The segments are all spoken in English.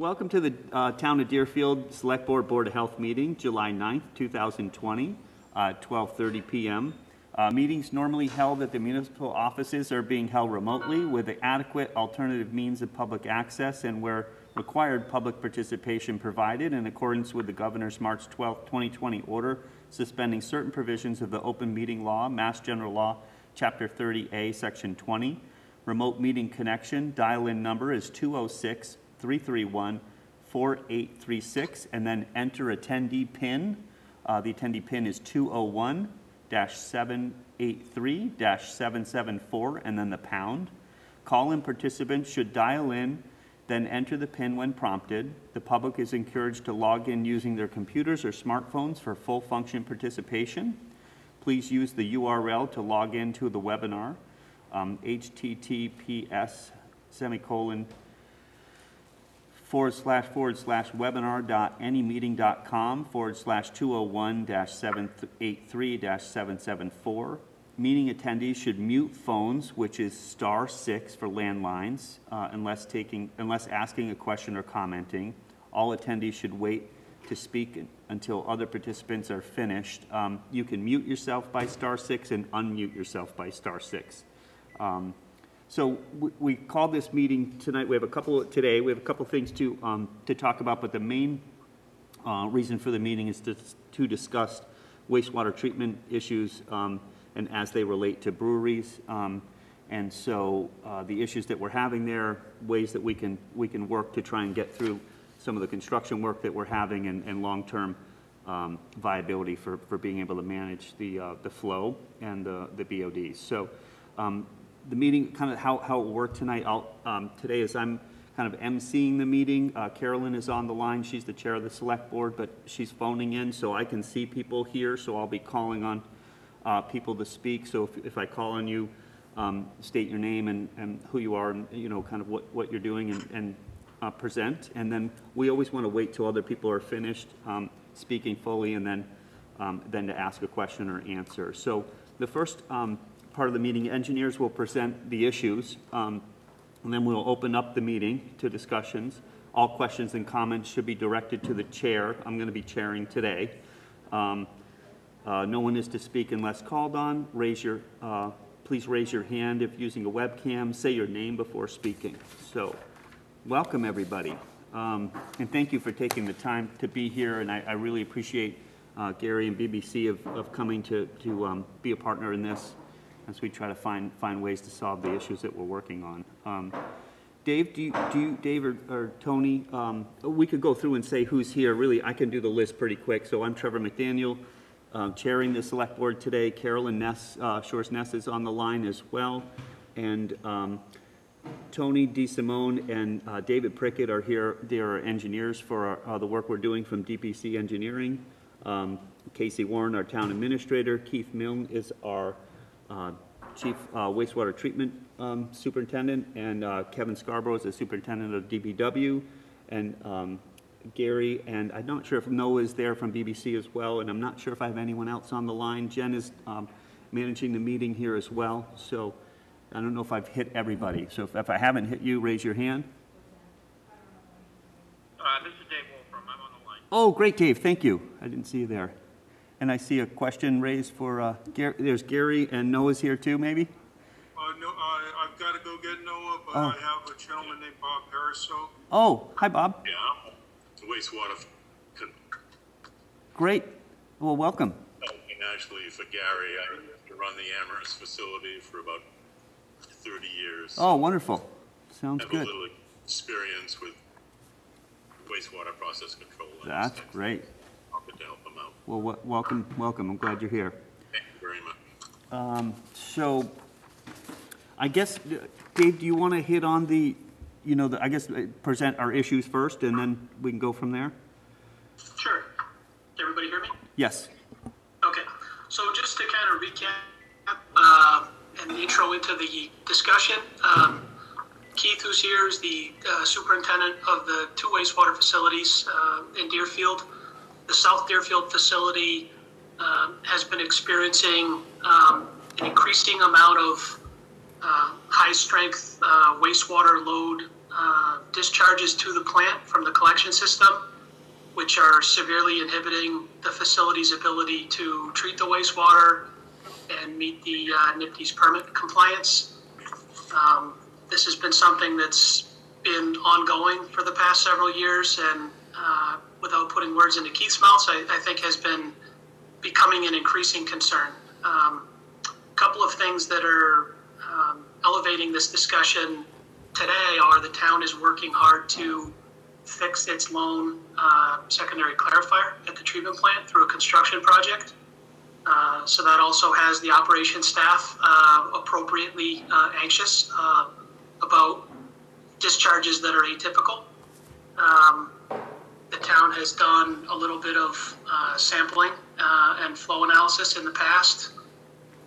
Welcome to the uh, Town of Deerfield Select Board Board of Health meeting, July 9th, 2020, uh, 12:30 PM. Uh, Meetings normally held at the municipal offices are being held remotely with adequate alternative means of public access and where required public participation provided in accordance with the governor's March 12th, 2020 order suspending certain provisions of the open meeting law, Mass General Law, Chapter 30A, Section 20. Remote meeting connection, dial-in number is 206-331-4836, and then enter attendee PIN. Uh, The attendee PIN is 201-783-774, and then the pound. Call-in participants should dial in, then enter the PIN when prompted. The public is encouraged to log in using their computers or smartphones for full function participation. Please use the URL to log into the webinar, um, https semicolon forward slash forward slash webinar dot anymeeting dot com forward slash 201 dash 783 dash 774. Meeting attendees should mute phones, which is star six for landlines, uh, unless taking, unless asking a question or commenting. All attendees should wait to speak until other participants are finished. Um, You can mute yourself by star six and unmute yourself by star six. Um, So we- we called this meeting tonight, we have a couple, today, we have a couple things to, um, to talk about, but the main uh, reason for the meeting is to, to discuss wastewater treatment issues um, and as they relate to breweries. Um, And so uh, the issues that we're having there, ways that we can, we can work to try and get through some of the construction work that we're having and, and long-term um, viability for, for being able to manage the, uh, the flow and the, the BODs. So um, the meeting, kind of how, how it will work tonight, I'll, um, today is I'm kind of emceeing the meeting. Uh, Carolyn is on the line, she's the chair of the select board, but she's phoning in, so I can see people here, so I'll be calling on uh, people to speak. So if, if I call on you, um, state your name and, and who you are, and, you know, kind of what, what you're doing and, and uh, present. And then we always want to wait till other people are finished um, speaking fully and then, um, then to ask a question or answer. So the first um, part of the meeting, engineers will present the issues, um, and then we'll open up the meeting to discussions. All questions and comments should be directed to the chair. I'm going to be chairing today. Um, uh, No one is to speak unless called on. Raise your, uh, please raise your hand if using a webcam. Say your name before speaking. So, welcome, everybody. Um, And thank you for taking the time to be here, and I I really appreciate uh, Gary and BBC of of coming to to um, be a partner in this as we try to find find ways to solve the issues that we're working on. Um, Dave, do you, do you, Dave or, or Tony, um, we could go through and say who's here. Really, I can do the list pretty quick. So I'm Trevor McDaniel, uh, chairing the select board today. Carolyn Ness, uh, Shores Ness is on the line as well. And, um, Tony DeSimone and, uh, David Prickett are here. They are engineers for our, uh, the work we're doing from DPC Engineering. Um, Kayce Warren, our town administrator. Keith Milne is our, uh, Chief uh, Wastewater Treatment um, Superintendent, and uh, Kevin Scarborough is the Superintendent of DPW, and um, Gary, and I'm not sure if Noah is there from BBC as well, and I'm not sure if I have anyone else on the line. Jen is um, managing the meeting here as well, so I don't know if I've hit everybody. So if- if I haven't hit you, raise your hand. Uh, this is Dave Wolfram. I'm on the line. Oh, great, Dave, thank you. I didn't see you there. And I see a question raised for, uh, Gar- there's Gary, and Noah's here too, maybe? Uh, no, uh, I've got to go get Noah, but Oh. I have a gentleman named Bob Pariseau. Oh, hi, Bob. Yeah. Wastewater, Great. Well, welcome. actually for Gary, I run the Amherst facility for about 30 years. Oh, wonderful. Sounds Have a good. little experience with wastewater process control. That's great. Offered to help him out. Well, wel- welcome, welcome. I'm glad you're here. Thank you very much. Um, So, I guess, uh, Dave, do you want to hit on the, you know, the- I guess, uh, present our issues first, and then we can go from there? Sure. Can everybody hear me? Yes. Okay. So just to kind of recap uh, and intro into the discussion, um, Keith, who's here, is the uh, superintendent of the two wastewater facilities uh, in Deerfield. The South Deerfield facility um, has been experiencing um, an increasing amount of uh, high-strength uh, wastewater load uh, discharges to the plant from the collection system, which are severely inhibiting the facility's ability to treat the wastewater and meet the uh, permit compliance. Um, this has been something that's been ongoing for the past several years, and uh, without putting words into Keith's mouth, I, I think has been becoming an increasing concern. Um, a couple of things that are um, elevating this discussion today are the town is working hard to fix its lone uh, secondary clarifier at the treatment plant through a construction project. Uh, so that also has the operation staff uh, appropriately uh, anxious uh, about discharges that are atypical. Um, town has done a little bit of uh, sampling uh, and flow analysis in the past,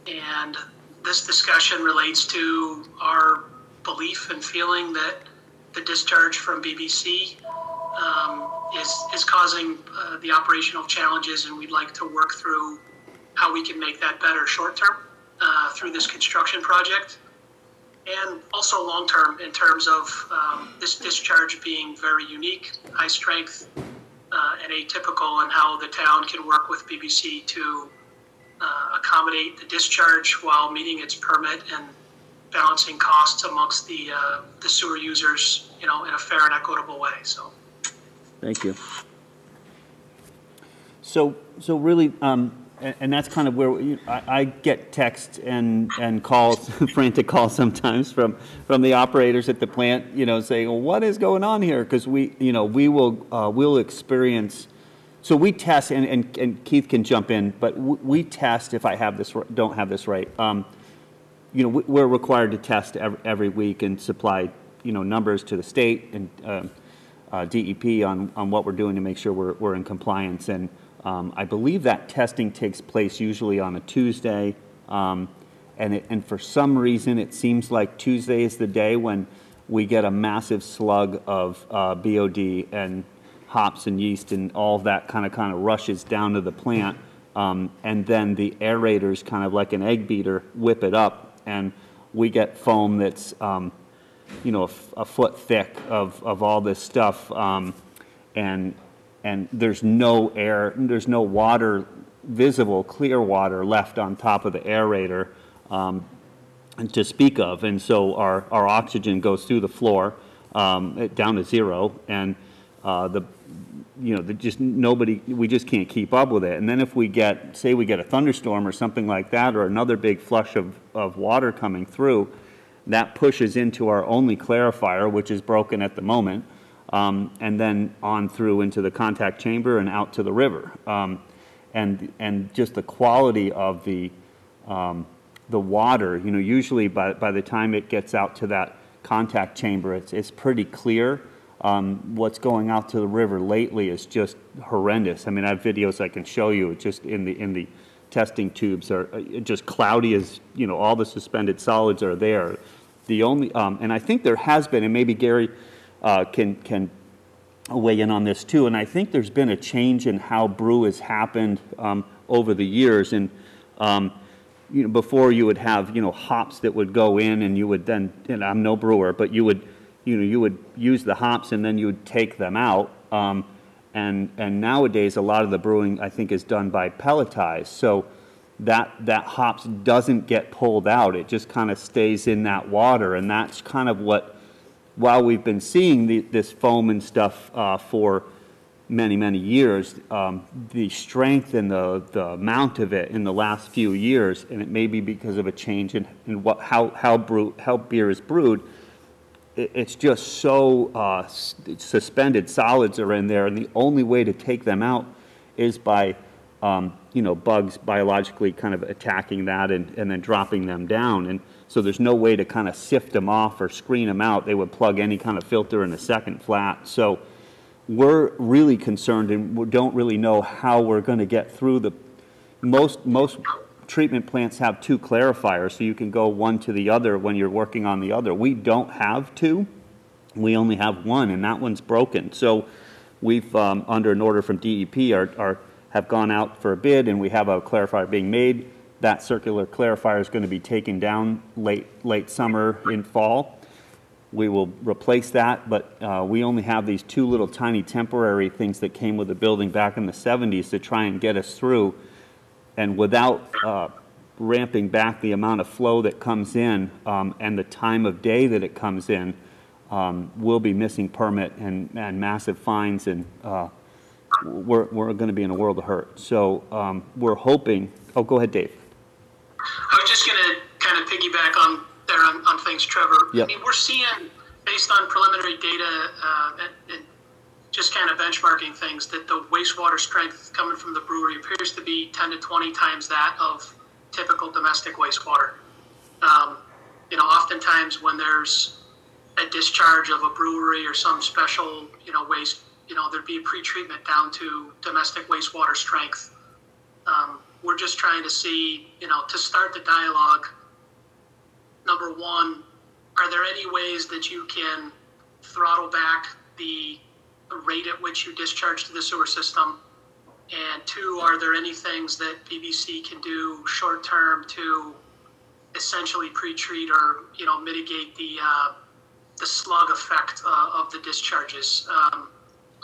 and this discussion relates to our belief and feeling that the discharge from BBC um, is is causing uh, the operational challenges, and we'd like to work through how we can make that better short term uh, through this construction project, and also long term in terms of um, this discharge being very unique, high strength, uh, and atypical, and how the town can work with BBC to uh, accommodate the discharge while meeting its permit and balancing costs amongst the uh, the sewer users, you know, in a fair and equitable way. So. Thank you. So, so really, um, and, and that's kind of where, I, I get texts and, and calls, frantic calls sometimes from, from the operators at the plant, you know, saying, well, what is going on here? Because we, you know, we will, uh, we'll experience, so we test, and, and, and Keith can jump in, but we, we test, if I have this, don't have this right, um, you know, we- we're required to test every, every week and supply, you know, numbers to the state and um, uh, DEP on, on what we're doing to make sure we're, we're in compliance. And um, I believe that testing takes place usually on a Tuesday. Um, And it, and for some reason, it seems like Tuesday is the day when we get a massive slug of uh, BOD and hops and yeast and all that kind of, kind of rushes down to the plant. Um, and then the aerators, kind of like an egg beater, whip it up, and we get foam that's, um, you know, a, a foot thick of, of all this stuff. Um, and, and there's no air, there's no water, visible, clear water left on top of the aerator. Um, to speak of. And so our, our oxygen goes through the floor um, down to zero, and uh, the, you know, the just nobody, we just can't keep up with it. And then if we get, say we get a thunderstorm or something like that, or another big flush of, of water coming through, that pushes into our only clarifier, which is broken at the moment, um, and then on through into the contact chamber and out to the river. Um, and, and just the quality of the, um, the water, you know, usually by, by the time it gets out to that contact chamber, it's, it's pretty clear. Um, what's going out to the river lately is just horrendous. I mean, I have videos I can show you, just in the, in the testing tubes are uh, just cloudy as, you know, all the suspended solids are there. The only, um, and I think there has been, and maybe Gary, uh, can, can weigh in on this too, and I think there's been a change in how brew has happened um, over the years. And um, you know, before you would have you know hops that would go in, and you would then, and I'm no brewer, but you would you know you would use the hops and then you would take them out. Um, and and nowadays a lot of the brewing I think is done by pelletized. So that that hops doesn't get pulled out; it just kind of stays in that water, and that's kind of what while we've been seeing the, this foam and stuff uh, for many, many years, um, the strength and the, the amount of it in the last few years, and it may be because of a change in, in what, how, how, brew, how beer is brewed, it, it's just so uh, suspended solids are in there, and the only way to take them out is by, um, you know, bugs biologically kind of attacking that and, and then dropping them down. And so there's no way to kind of sift them off or screen them out. They would plug any kind of filter in a second flat. So we're really concerned and we don't really know how we're going to get through the, most, most treatment plants have two clarifiers, so you can go one to the other when you're working on the other. We don't have two. We only have one, and that one's broken. So we've, um, under an order from DEP, are, are, have gone out for a bid, and we have a clarifier being made. That circular clarifier is going to be taken down late, late summer in fall. we will replace that, but uh, we only have these two little tiny temporary things that came with the building back in the 70s to try and get us through. And without uh, ramping back the amount of flow that comes in um, and the time of day that it comes in, um, we'll be missing permit and, and massive fines, and uh, we're, we're going to be in a world of hurt. So um, we're hoping, oh, go ahead, Dave. I was just going to kind of piggyback on there on, on things, Trevor. Yep. I mean, we're seeing, based on preliminary data uh, and, and just kind of benchmarking things, that the wastewater strength coming from the brewery appears to be 10 to 20 times that of typical domestic wastewater. Um, you know, oftentimes when there's a discharge of a brewery or some special, you know, waste, you know, there'd be a pretreatment down to domestic wastewater strength. Um, we're just trying to see, you know, to start the dialogue. Number one, are there any ways that you can throttle back the rate at which you discharge to the sewer system? And two, are there any things that BBC can do short term to essentially pre-treat or you know mitigate the uh, the slug effect uh, of the discharges? Um,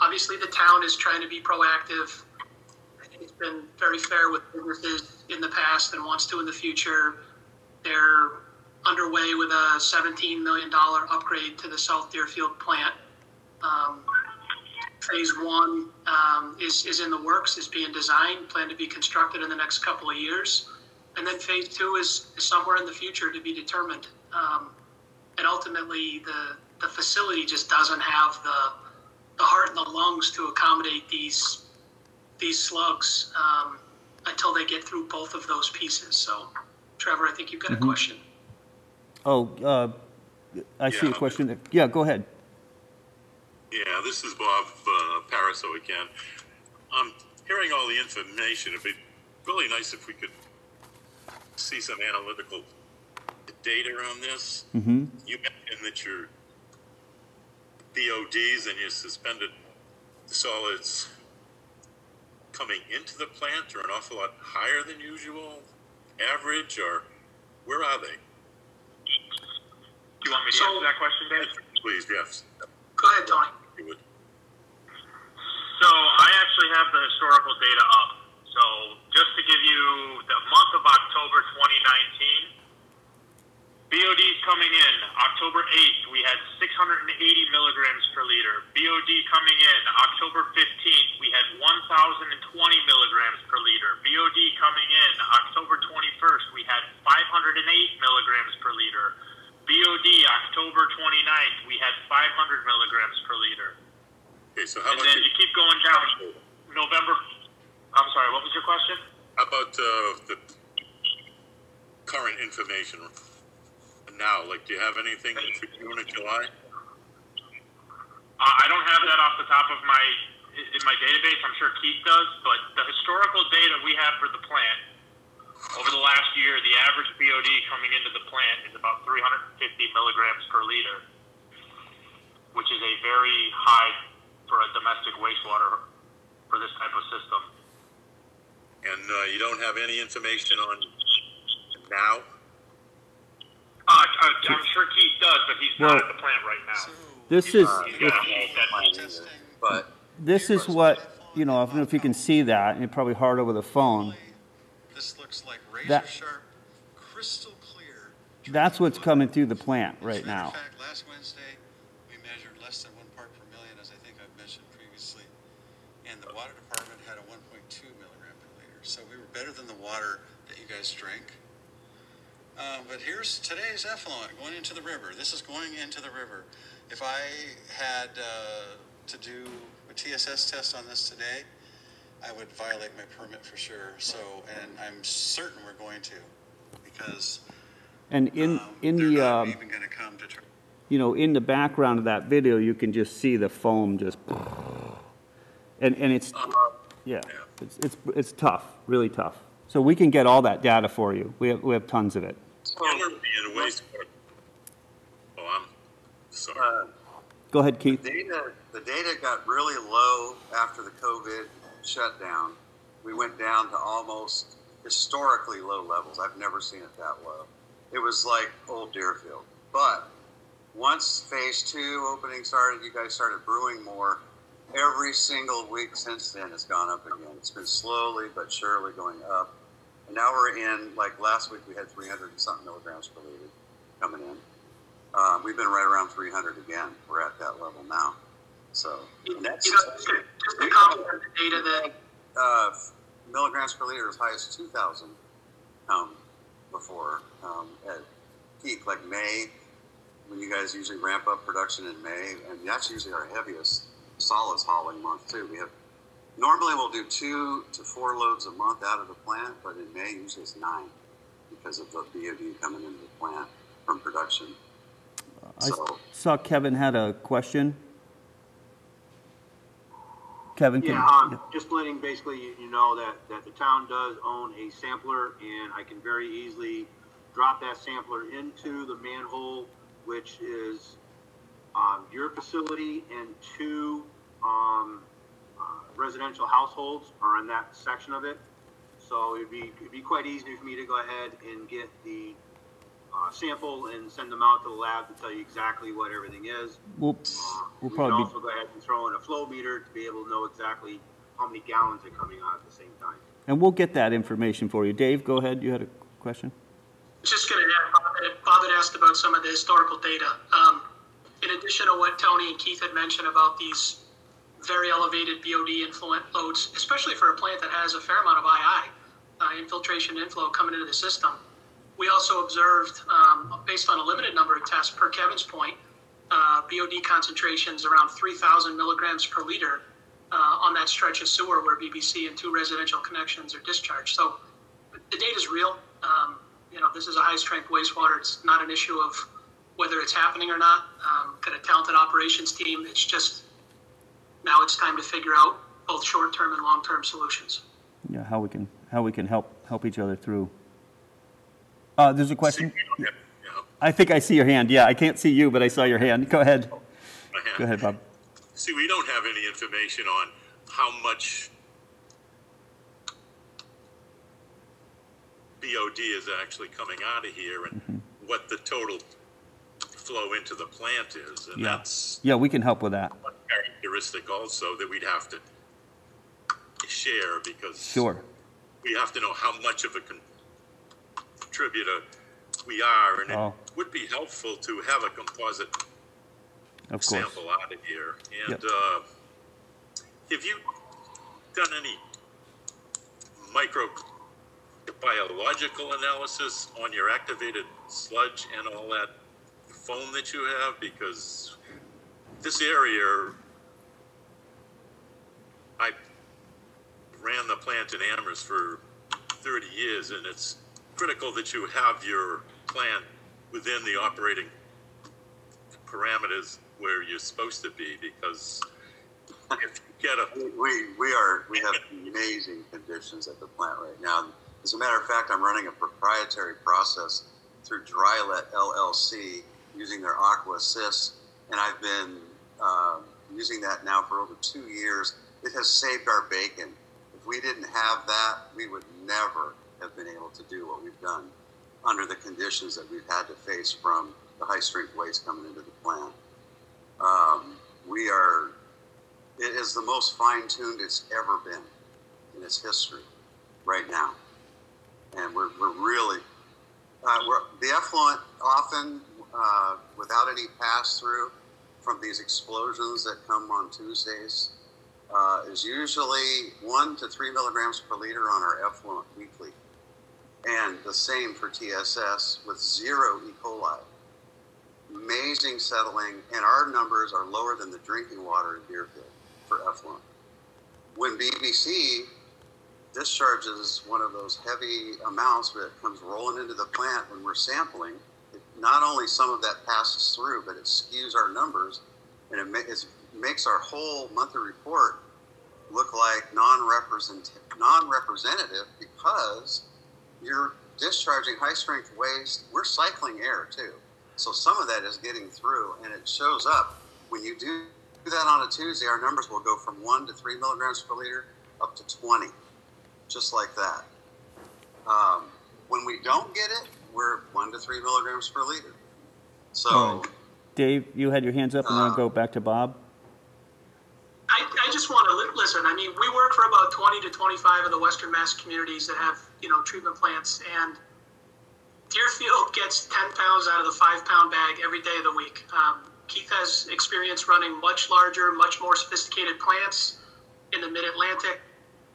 obviously, the town is trying to be proactive. It's been very fair with businesses in the past and wants to in the future. They're underway with a $17 million upgrade to the South Deerfield plant. Um, phase one um, is, is in the works, is being designed, planned to be constructed in the next couple of years. And then phase two is, is somewhere in the future to be determined. Um, and ultimately, the, the facility just doesn't have the, the heart and the lungs to accommodate these, these slugs um, until they get through both of those pieces. So, Trevor, I think you've got a question. Oh, uh, I see a question. there. Yeah, go ahead. Yeah, this is Bob uh, Pariseau again. Um, hearing all the information, it'd be really nice if we could see some analytical data on this. Mm-hmm. You mentioned that your BODs and your suspended solids coming into the plant are an awful lot higher than usual, average, or where are they? Do you want me to So- answer that question, Dave? Please, yes, Go ahead, Tony. you would. So I actually have the historical data up. So just to give you the month of October 2019, BODs coming in, October 8th, we had 680 milligrams per liter. BOD coming in, October 15th, we had 1,020 milligrams per liter. BOD coming in, October 21st, we had 508 milligrams per liter. BOD, October 29th, we had 500 milligrams per liter. Okay, so how And much? then you keep going down. November. I'm sorry. What was your question? How about uh, the current information now? Like, do you have anything for June or July? Uh, I don't have that off the top of my in my database. I'm sure Keith does, but the historical data we have for the plant over the last year, the average BOD coming into the plant is about 350 milligrams per liter, which is a very high for a domestic wastewater for this type of system. And uh, you don't have any information on now? Uh, I- I'm sure Keith does, but he's not at the plant right now. This is, He's got a whole dead But this is what, you know, I don't know if you can see that, and it's probably hard over the phone. this looks like razor That- sharp, crystal clear. That's what's coming through the plant right As a matter now. of fact, last Wednesday, we measured less than one part per million, as I think I've mentioned previously. And the water department had a one point two milligram per liter. So we were better than the water that you guys drink. Uh, but here's today's effluent going into the river. This is going into the river. If I had uh, to do a TSS test on this today, I would violate my permit for sure. So, and I'm certain we're going to, because And in, um, in the, not um, even going to come to. Tr- you know, in the background of that video, you can just see the foam just, and, and it's, yeah, it's, it's, it's tough, really tough. So we can get all that data for you. We have, we have tons of it. Energy and wastewater. Oh, I'm sorry. Uh, Go ahead, Keith. data, the data got really low after the COVID shutdown. We went down to almost historically low levels. I've never seen it that low. It was like old Deerfield. But once phase two opening started, you guys started brewing more. Every single week since then, it's gone up again. It's been slowly but surely going up. And now we're in, like last week, we had 300 and something milligrams per liter coming in. Uh, we've been right around 300 again. We're at that level now. So, that's You know, just to, just to complement the data that uh, milligrams per liter as high as 2,000 come before um, at peak, like May, when you guys usually ramp up production in May, and that's usually our heaviest solids hauling month too. We have normally we'll do two to four loads a month out of the plant, but in May usually it's nine because of the BOD coming into the plant from production. I So saw Kevin had a question. Kevin, can, Yeah, um, just letting basically you, you know that, that the town does own a sampler and I can very easily drop that sampler into the manhole, which is, um, your facility and two, um, uh, residential households are in that section of it. So it'd be, it'd be quite easy for me to go ahead and get the, uh, sample and send them out to the lab to tell you exactly what everything is. we'll, Uh, we'll We can probably be, also go ahead and throw in a flow meter to be able to know exactly how many gallons are coming out at the same time. and we'll get that information for you. Dave, go ahead, you had a question? Just going to add, Bob had- Bob had asked about some of the historical data. Um, in addition to what Tony and Keith had mentioned about these very elevated BOD influent loads, especially for a plant that has a fair amount of II, uh, infiltration inflow coming into the system, we also observed, um, based on a limited number of tests, per Kevin's point, uh, BOD concentrations around 3,000 milligrams per liter uh, on that stretch of sewer where BBC and two residential connections are discharged. So the data is real. Um, you know, this is a high strength wastewater. It's not an issue of whether it's happening or not. Um, got a talented operations team. It's just now it's time to figure out both short term and long term solutions. Yeah, how we can, how we can help, help each other through. Uh, there's a question? Yeah, I think I see your hand. Yeah, I can't see you, but I saw your hand. Go ahead. Go ahead, Bob. See, we don't have any information on how much BOD is actually coming out of here and what the total flow into the plant is. And Yeah. that's Yeah, we can help with that. characteristic also that we'd have to share because Sure. we have to know how much of a con- contributor we are. And Oh. it would be helpful to have a composite Of sample out of here. And Yep. uh, have you done any microbiological analysis on your activated sludge and all that foam that you have? Because this area, I ran the plant in Amherst for 30 years, and it's critical that you have your plant within the operating parameters where you're supposed to be because if you get a we, we are we have amazing conditions at the plant right now. As a matter of fact, I'm running a proprietary process through Drylet LLC using their Aqua Assist, and I've been um, using that now for over two years. It has saved our bacon. If we didn't have that, we would never have been able to do what we've done under the conditions that we've had to face from the high strength waste coming into the plant. Um, we are it is the most fine tuned it's ever been in its history right now. And we're, we're really, uh, we're, the effluent often, uh, without any pass through from these explosions that come on Tuesdays, uh, is usually one to three milligrams per liter on our effluent weekly. And the same for TSS with zero E. coli amazing settling, and our numbers are lower than the drinking water in Deerfield for effluent. When BBC discharges one of those heavy amounts that comes rolling into the plant when we're sampling, it, not only some of that passes through, but it skews our numbers, and it ma- makes our whole monthly report look like non-represent non-representative because you're discharging high strength waste. We're cycling air too. So some of that is getting through and it shows up. When you do that on a Tuesday, our numbers will go from one to three milligrams per liter up to 20, just like that. Um, when we don't get it, we're one to three milligrams per liter. So Oh. Dave, you had your hands up, and then I'll go back to Bob. I, I just want to li- listen. I mean, we work for about 20 to 25 of the Western Mass communities that have, you know, treatment plants, and Deerfield gets 10 pounds out of the five pound bag every day of the week. Um, Keith has experience running much larger, much more sophisticated plants in the mid Atlantic.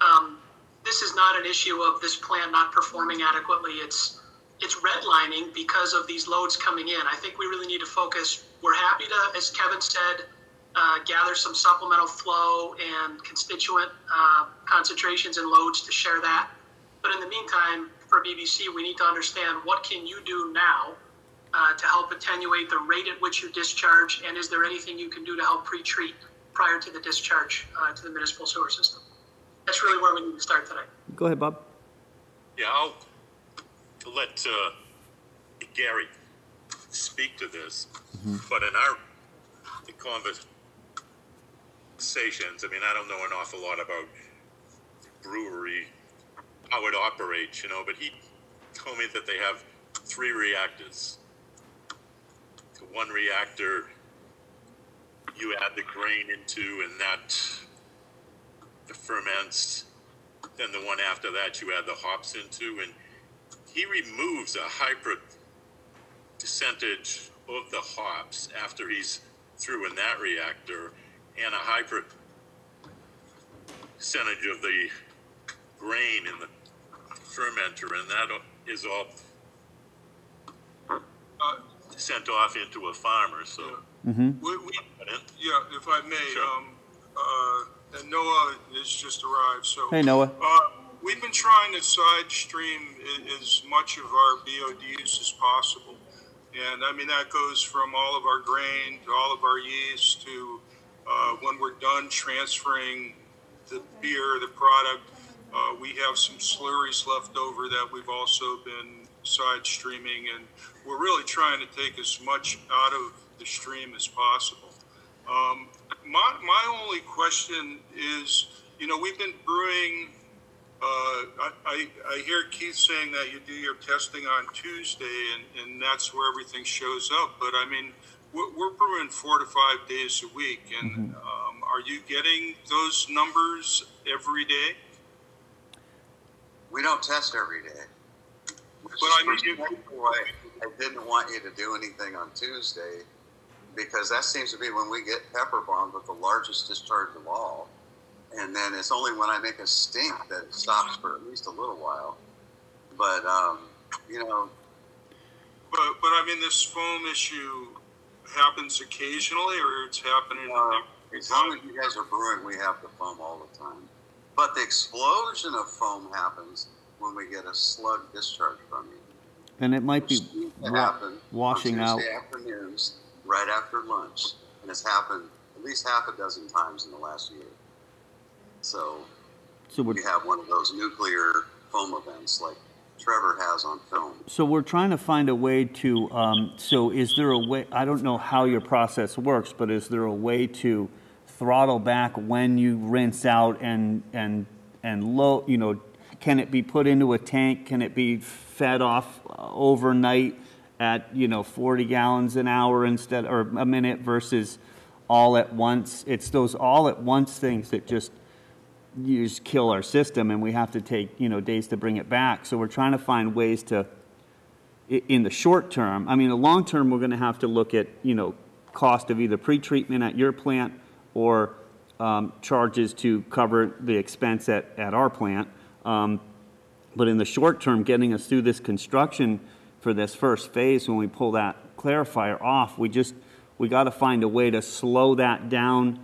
Um, this is not an issue of this plant not performing adequately. It's it's redlining because of these loads coming in. I think we really need to focus. We're happy to, as Kevin said, uh, gather some supplemental flow and constituent uh, concentrations and loads to share that. But in the meantime, for BBC, we need to understand what can you do now uh, to help attenuate the rate at which you discharge, and is there anything you can do to help pre-treat prior to the discharge uh, to the municipal sewer system? That's really where we need to start today. Go ahead, Bob. Yeah, I'll let uh, Gary speak to this, but in our conversations, I mean, I don't know an awful lot about brewery, how it operates, you know, but he told me that they have three reactors. One reactor you add the grain into, and that the ferments. Then the one after that you add the hops into, and he removes a high percentage of the hops after he's through in that reactor, and a high percentage of the grain in the fermenter, and that is all sent off into a farmer. So, We, we, yeah, if I may, Sure. um, uh, and Noah has just arrived, so. Hey, Noah. Uh, we've been trying to side stream i- as much of our BODs as possible. And I mean, that goes from all of our grain to all of our yeast to, uh, when we're done transferring the beer, the product, uh, we have some slurries left over that we've also been side streaming, and we're really trying to take as much out of the stream as possible. Um, my, my only question is, you know, we've been brewing. Uh, I, I, hear Keith saying that you do your testing on Tuesday, and, and that's where everything shows up. But I mean, we're, we're brewing four to five days a week, and um, are you getting those numbers every day? We don't test every day. Which But I mean, you- precisely why I didn't want you to do anything on Tuesday, because that seems to be when we get pepper bombed with the largest discharge of all. And then it's only when I make a stink that it stops for at least a little while. But, um, you know, But but I mean, this foam issue happens occasionally, or it's happening. uh, as long as you guys are brewing, we have the foam all the time. But the explosion of foam happens when we get a slug discharge from you. And it might be It wa- happened washing on out. Tuesday afternoons, right after lunch, and it's happened at least half a dozen times in the last year. So So we have one of those nuclear foam events like Trevor has on film. So we're trying to find a way to, um, so is there a way, I don't know how your process works, but is there a way to throttle back when you rinse out and, and, and low, you know, can it be put into a tank? Can it be fed off uh, overnight at, you know, 40 gallons an hour instead, or a minute versus all at once? It's those all at once things that just, you just kill our system and we have to take, you know, days to bring it back. So we're trying to find ways to, in the short term, I mean, the long term, we're gonna have to look at, you know, cost of either pretreatment at your plant or um, charges to cover the expense at, at our plant. Um, But in the short term, getting us through this construction for this first phase, when we pull that clarifier off, we just, we gotta find a way to slow that down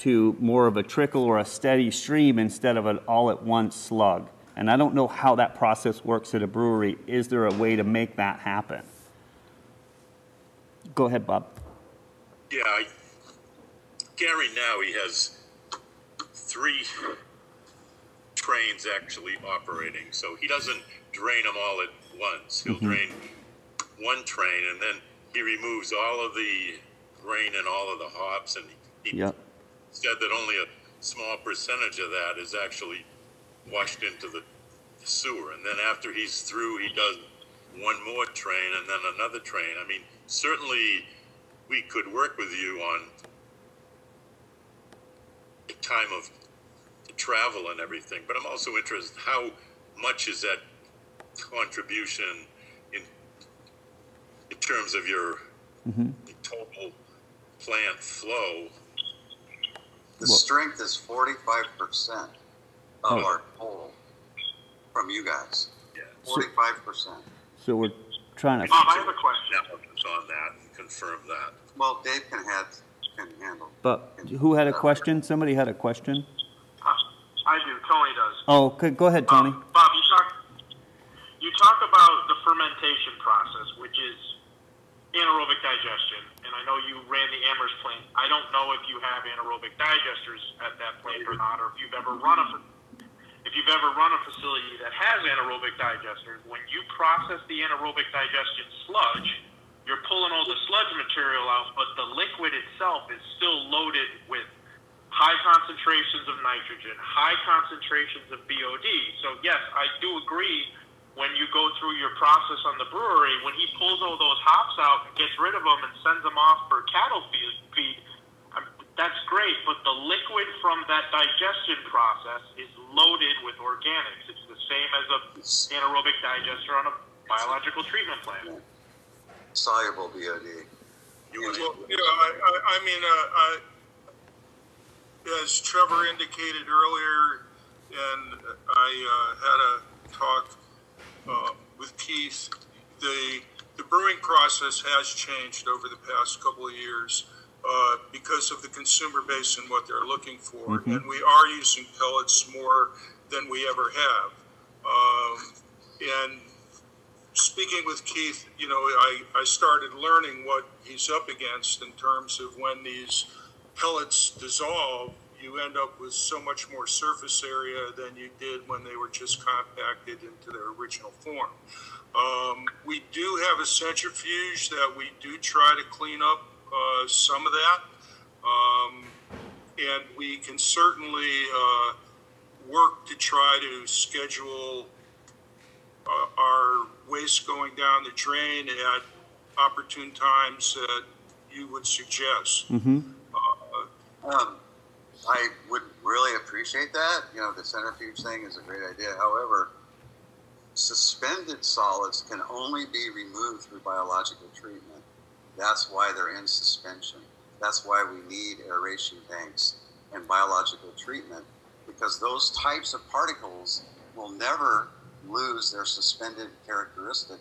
to more of a trickle or a steady stream instead of an all-at-once slug. And I don't know how that process works at a brewery. Is there a way to make that happen? Go ahead, Bob. yeah, I, Gary now he has three trains actually operating, so he doesn't drain them all at once. He'll mm-hmm. drain one train and then he removes all of the grain and all of the hops, and he Yep. Said that only a small percentage of that is actually washed into the sewer. And then after he's through, he does one more train and then another train. I mean, certainly we could work with you on the time of travel and everything, but I'm also interested, how much is that contribution in, in terms of your mm-hmm. total plant flow? The Well- strength is forty-five percent of Oh. our total from you guys. Yeah. Forty-five percent. So we're trying to, Bob, I have a question. On that and confirm that. Well, Dave can have, can handle. but who had a question? Somebody had a question? Uh, I do. Tony does. Oh, okay, go ahead, Tony. Um, Bob, you talk you talk about the fermentation process, which is anaerobic digestion, and I know you ran the Amherst plant. I don't know if you have anaerobic digesters at that plant or not, or if you've ever run a if you've ever run a facility that has anaerobic digesters. When you process the anaerobic digestion sludge, you're pulling all the sludge material out, but the liquid itself is still loaded with high concentrations of nitrogen, high concentrations of BOD. So yes, I do agree when you go through your process on the brewery, when he pulls all those hops out and gets rid of them and sends them off for cattle feed, feed that's great, but the liquid from that digestion process is loaded with organics. It's the same as a anaerobic digester on a biological treatment plant. Soluble BOD. You want Well, to, yeah, I, I, I mean, uh, I, as Trevor indicated earlier, and I uh, had a talk uh, with Keith, the the brewing process has changed over the past couple of years uh, because of the consumer base and what they're looking for, and we are using pellets more than we ever have. Um, and speaking with Keith, you know, I, I started learning what he's up against in terms of when these pellets dissolve, you end up with so much more surface area than you did when they were just compacted into their original form. Um, we do have a centrifuge that we do try to clean up uh, some of that. Um, and we can certainly uh, work to try to schedule uh, our waste going down the drain at opportune times that you would suggest. Um, I would really appreciate that. You know, the centrifuge thing is a great idea. However, suspended solids can only be removed through biological treatment. That's why they're in suspension. That's why we need aeration tanks and biological treatment because those types of particles will never lose their suspended characteristic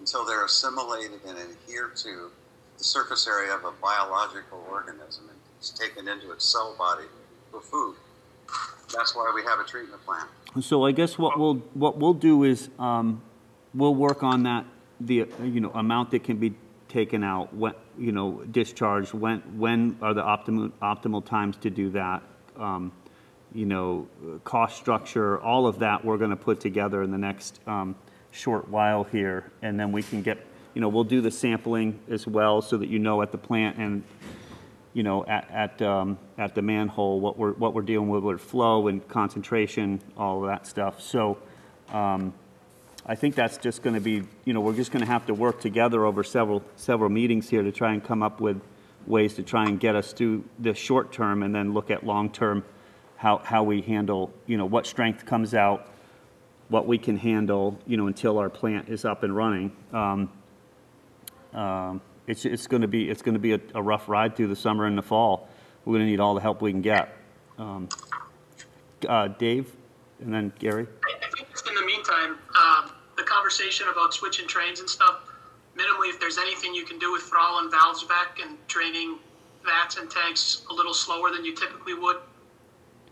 until they're assimilated and adhere to the surface area of a biological organism and it's taken into its cell body for food. That's why we have a treatment plant. So I guess what we'll, what we'll do is, um, we'll work on that, the, you know, amount that can be taken out, what, you know, discharged, when, when are the optimal, optimal times to do that? Um, you know, cost structure, all of that, we're gonna put together in the next, um, short while here. And then we can get, you know, we'll do the sampling as well, so that you know at the plant and, you know, at, at, um, at the manhole, what we're, what we're dealing with with flow and concentration, all of that stuff. So, um, I think that's just gonna be, you know, we're just gonna have to work together over several, several meetings here to try and come up with ways to try and get us through the short term and then look at long-term, how, how we handle, you know, what strength comes out, what we can handle, you know, until our plant is up and running. Um, um, It's, it's going to be, it's going to be a a rough ride through the summer and the fall. We're going to need all the help we can get. Um, uh, Dave, and then Gary? I I think in the meantime, um, the conversation about switching trains and stuff, minimally, if there's anything you can do with throttle and valves back and draining vats and tanks a little slower than you typically would,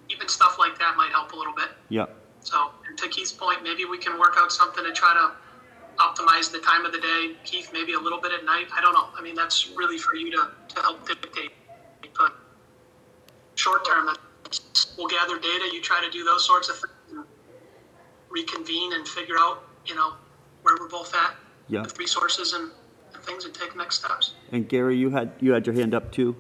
even stuff like that might help a little bit. Yeah. So, and to Keith's point, maybe we can work out something to try to optimize the time of the day. Keith, maybe a little bit at night. I don't know. I mean, that's really for you to, to help dictate. But short term, we'll gather data. You try to do those sorts of things, reconvene and figure out, you know, where we're both at Yeah. with resources and, and things and take next steps. And Gary, you had, you had your hand up too?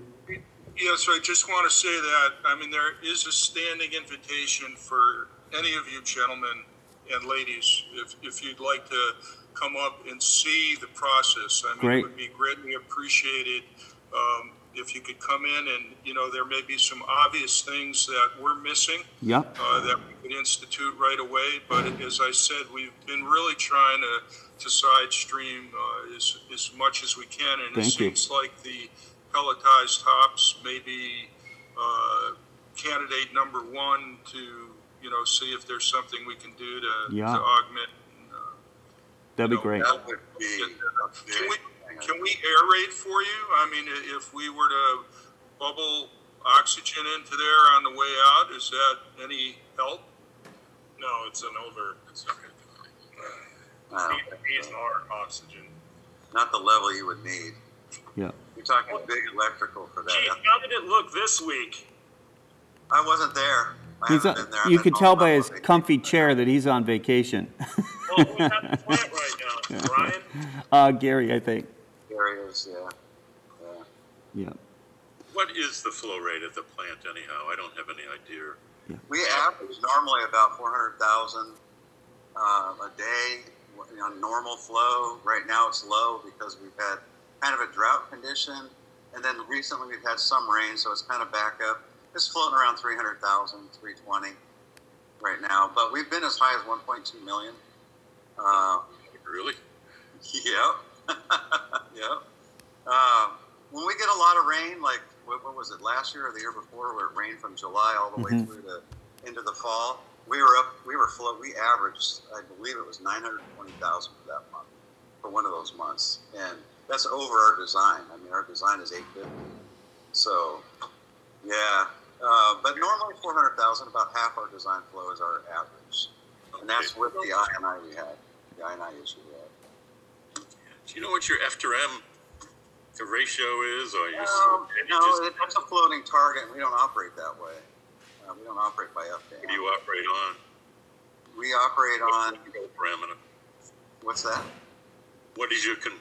Yes, I just want to say that, I mean, there is a standing invitation for any of you gentlemen and ladies, if, if you'd like to come up and see the process. I mean, Great. it would be greatly appreciated um, if you could come in and, you know, there may be some obvious things that we're missing Yep, uh, that we could institute right away. But as I said, we've been really trying to, to side stream uh, as, as much as we can. And it Thank you. seems like the pelletized hops may be uh, candidate number one to, you know, see if there's something we can do to, Yeah. to augment. uh, that'd be No, great. That would be Can we, thing, I can we aerate for you? I mean, if we were to bubble oxygen into there on the way out, is that any help? No, it's an over, it's I don't think so. our oxygen. Not the level you would need. Yeah. You're talking big electrical for that. Gee, how did it look this week? I wasn't there. I He's, haven't been there. You could tell by his couple comfy chair that he's on vacation. Well, who's at the plant right now? Brian? Uh, Gary, I think. There he is, yeah. Yeah. Yeah. What is the flow rate at the plant anyhow? I don't have any idea. We average normally about 400,000 uh, a day on normal flow. Right now it's low because we've had kind of a drought condition. And then recently we've had some rain, so it's kind of back up. It's floating around 300,000, 320 right now. But we've been as high as 1.2 million. Uh, Really? Yep. yep. Uh, when we get a lot of rain, like what, what was it last year or the year before, where it rained from July all the way Mhm. through to into the fall, we were up. We were float. We averaged, I believe it was nine hundred twenty thousand for that month, for one of those months, and that's over our design. I mean, our design is eight fifty. So, yeah. Uh, but normally four hundred thousand, about half our design flow is our average, and that's with the I&I we had, the I&I issue we had. Do you know what your F to M the ratio is, or your Um, no, just, it, that's a floating target, and we don't operate that way. Uh, we don't operate by up what do you operate on? We operate on Control parameter. what's that? What is your con-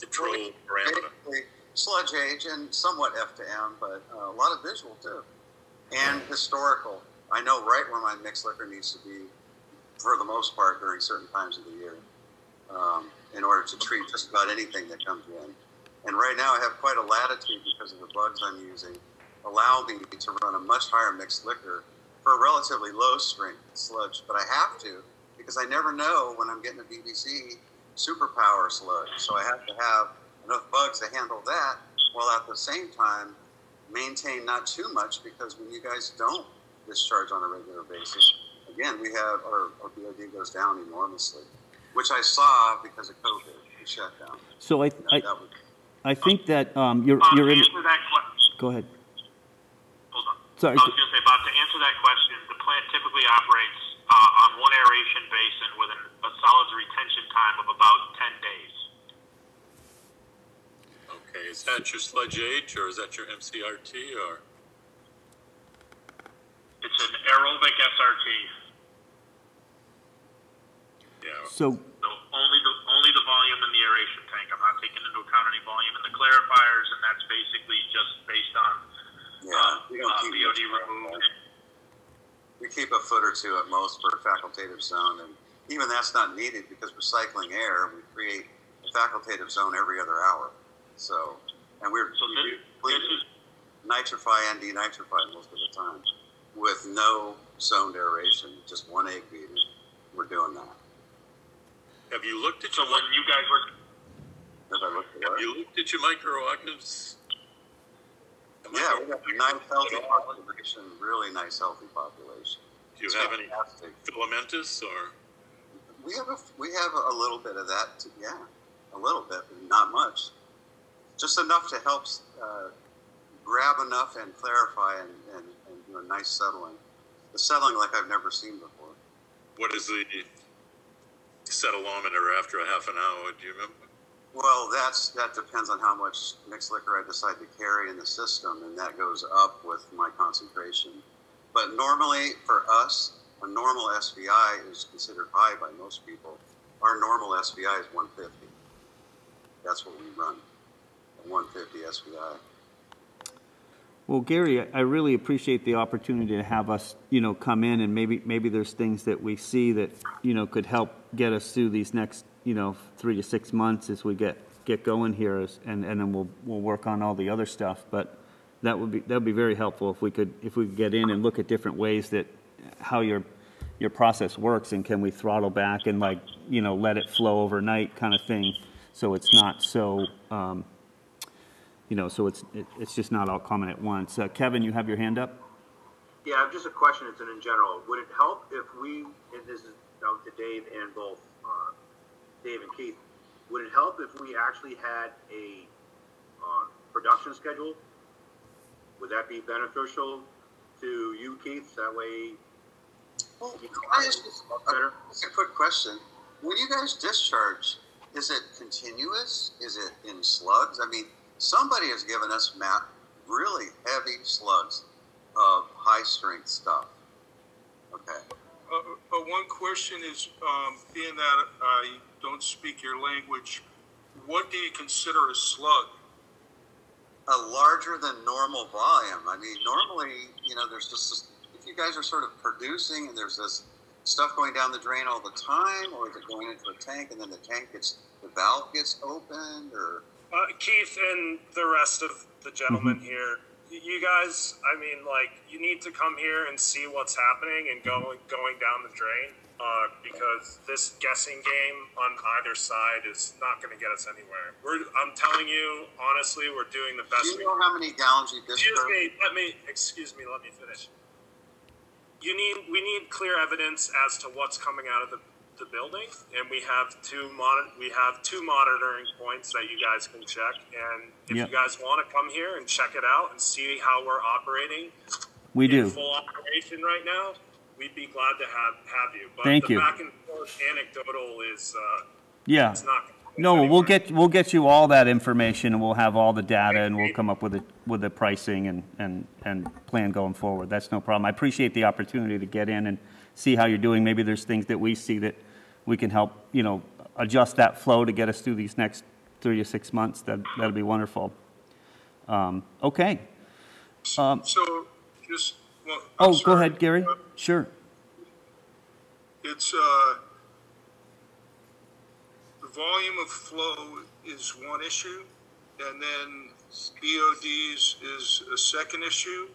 control parameter? Basically, sludge age and somewhat F to M, but uh, a lot of visual too, and historical. I know right where my mixed liquor needs to be, for the most part, during certain times of the year, um, in order to treat just about anything that comes in. And right now, I have quite a latitude because of the bugs I'm using, allow me to run a much higher mixed liquor for a relatively low strength sludge. But I have to because I never know when I'm getting a BBC superpower sludge. So I have to have enough bugs to handle that while at the same time maintain not too much because when you guys don't discharge on a regular basis, again, we have our, our BOD goes down enormously, which I saw because of COVID, the shutdown. So I, That, I, was, I think that, um, you're, Bob, you're to in, answer that question, go ahead. hold on. Sorry. I was going to say, Bob, to answer that question, the plant typically operates uh, on one aeration basin with an, a solids retention time of about 10 days. Okay, is that your sludge age, or is that your MCRT, or? It's an aerobic SRT, Yeah, So, so only the only the volume in the aeration tank. I'm not taking into account any volume in the clarifiers, and that's basically just based on yeah, uh, we uh, keep BOD much removed. We keep a foot or two at most for a facultative zone, and even that's not needed because recycling air, we create a facultative zone every other hour. So, and we're So this, we this is nitrify and denitrify most of the time with no zoned aeration, just one egg beater. We're doing that. Have you looked at so your, when you guys were If I look at have what? you looked at your microorganisms? Am Yeah, we got a nice healthy population, really nice healthy population. Do you It's have any filamentous, or? We have a we have a little bit of that. Too, yeah, a little bit, but not much. Just enough to help uh, grab enough and clarify and, and, and do a nice settling. The settling like I've never seen before. What is the settleometer after a half an hour? Do you remember? Well, that's that depends on how much mixed liquor I decide to carry in the system, and that goes up with my concentration. But normally, for us, a normal SVI is considered high by most people. Our normal SVI is 150. That's what we run, a 150 SVI. Well, Gary, I- really appreciate the opportunity to have us, you know, come in and maybe, maybe there's things that we see that, you know, could help get us through these next, you know, three to six months as we get, get going here, is- and, and then we'll, we'll work on all the other stuff. But that would be, that would be very helpful if we could, if we could get in and look at different ways that, how your, your process works, and can we throttle back and like, you know, let it flow overnight kind of thing, so it's not so, um, you know, so it's, it- it's just not all coming at once. Uh, Kevin, you have your hand up? Yeah, I've just a question, it's an in general. Would it help if we, and this is out to Dave and both, uh, Dave and Keith, would it help if we actually had a, uh, production schedule? Would that be beneficial to you, Keith? That way, Well, you can I ask you know, better? Just a quick question. When you guys discharge, is it continuous? Is it in slugs? I mean, somebody has given us map really heavy slugs of high strength stuff. Okay. Uh, uh, one question is, um, being that I don't speak your language, what do you consider a slug? A larger than normal volume. I mean, normally, you know, there's just this, if you guys are sort of producing and there's this stuff going down the drain all the time, or is it going into a tank and then the tank gets the valve gets opened, or Uh, Keith and the rest of the gentlemen here, you guys, I mean, like, you need to come here and see what's happening and going going down the drain. Uh, because this guessing game on either side is not going to get us anywhere. We're, I'm telling you, honestly, we're doing the best. do best you we know how many gallons you Excuse discharge? me. Let me. Excuse me. Let me finish. You need. We need clear evidence as to what's coming out of the, the building, and we have two mon- We have two monitoring points that you guys can check. And if Yep. you guys want to come here and check it out and see how we're operating We do. full operation right now, we'd be glad to have have you. But Thank the you. back and forth anecdotal is uh, Yeah. it's not. No, we'll get, we'll get you all that information, and we'll have all the data, and we'll come up with the, with the pricing and, and, and plan going forward. That's no problem. I appreciate the opportunity to get in and see how you're doing. Maybe there's things that we see that we can help, you know, adjust that flow to get us through these next three to six months. That, that'd be wonderful. Um, okay. Um, So, just, well, oh, go ahead, Gary. Uh, Sure. It's, uh, the volume of flow is one issue, and then BODs is a second issue.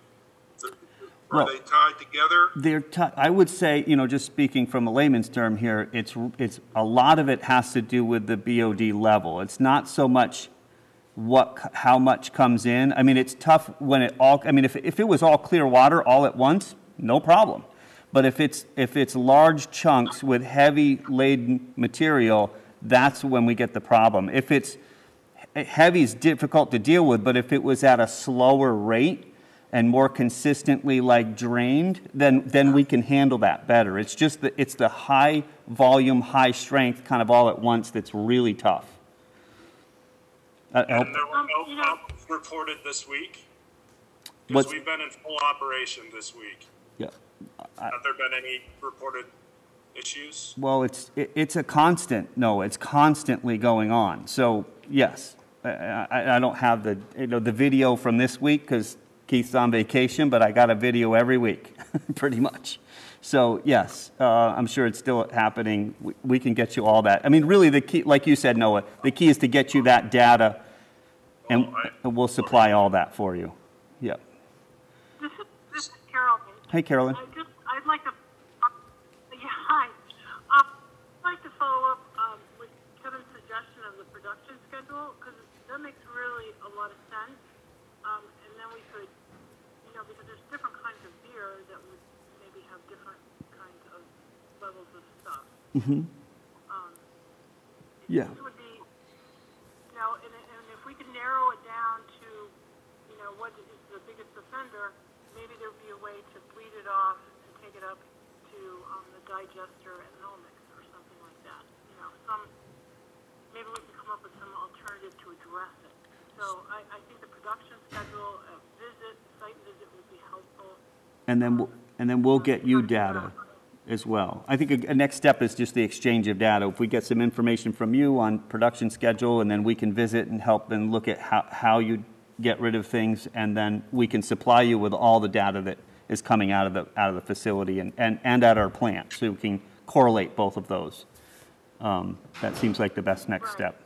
Are Well- they tied together? They're, ti- I would say, you know, just speaking from a layman's term here, it's, it's, a lot of it has to do with the BOD level. It's not so much what, how much comes in. I mean, it's tough when it all, I mean, if, if it was all clear water all at once, no problem. But if it's, if it's large chunks with heavy laden material, that's when we get the problem. If it's, heavy is difficult to deal with, but if it was at a slower rate and more consistently like drained, then, then we can handle that better. It's just the, it's the high volume, high strength kind of all at once that's really tough. Uh, help- And there were Um, no you know- problems reported this week. Because we've been in full operation this week. yeah. Have there been any reported issues? Well, it's, it, it's a constant, no, it's constantly going on. So, yes, I, I, I don't have the, you know, the video from this week because Keith's on vacation, but I got a video every week, pretty much. So, yes, uh, I'm sure it's still happening. We, we can get you all that. I mean, really, the key, like you said, Noah, the key is to get you that data and, we'll supply all that for you. Yep. This is, this is Carolyn. Hey, Carolyn. I just, I'd like to, uh, yeah, hi. Um, I'd like to follow up, um, with Kevin's suggestion of the production schedule, because that makes really a lot of sense. Um, and then we could, you know, because there's different kinds of beer that would maybe have different kinds of levels of stuff. Mm-hmm. Um, Yeah. This would be, you know, and, and if we could narrow it down to, you know, what is the biggest offender, maybe there'd be a way to bleed it off and take it up to, um, the digester at Melmix or something like that. You know, some, maybe we can come up with some alternative to address it. So I, I think the production schedule, a visit, site visit would be helpful. And then, we'll- and then we'll get you data as well. I think a, a next step is just the exchange of data. If we get some information from you on production schedule, and then we can visit and help and look at how, how you get rid of things, and then we can supply you with all the data that is coming out of the, out of the facility and, and, and at our plant, so we can correlate both of those. Um, that seems like the best next Right. step.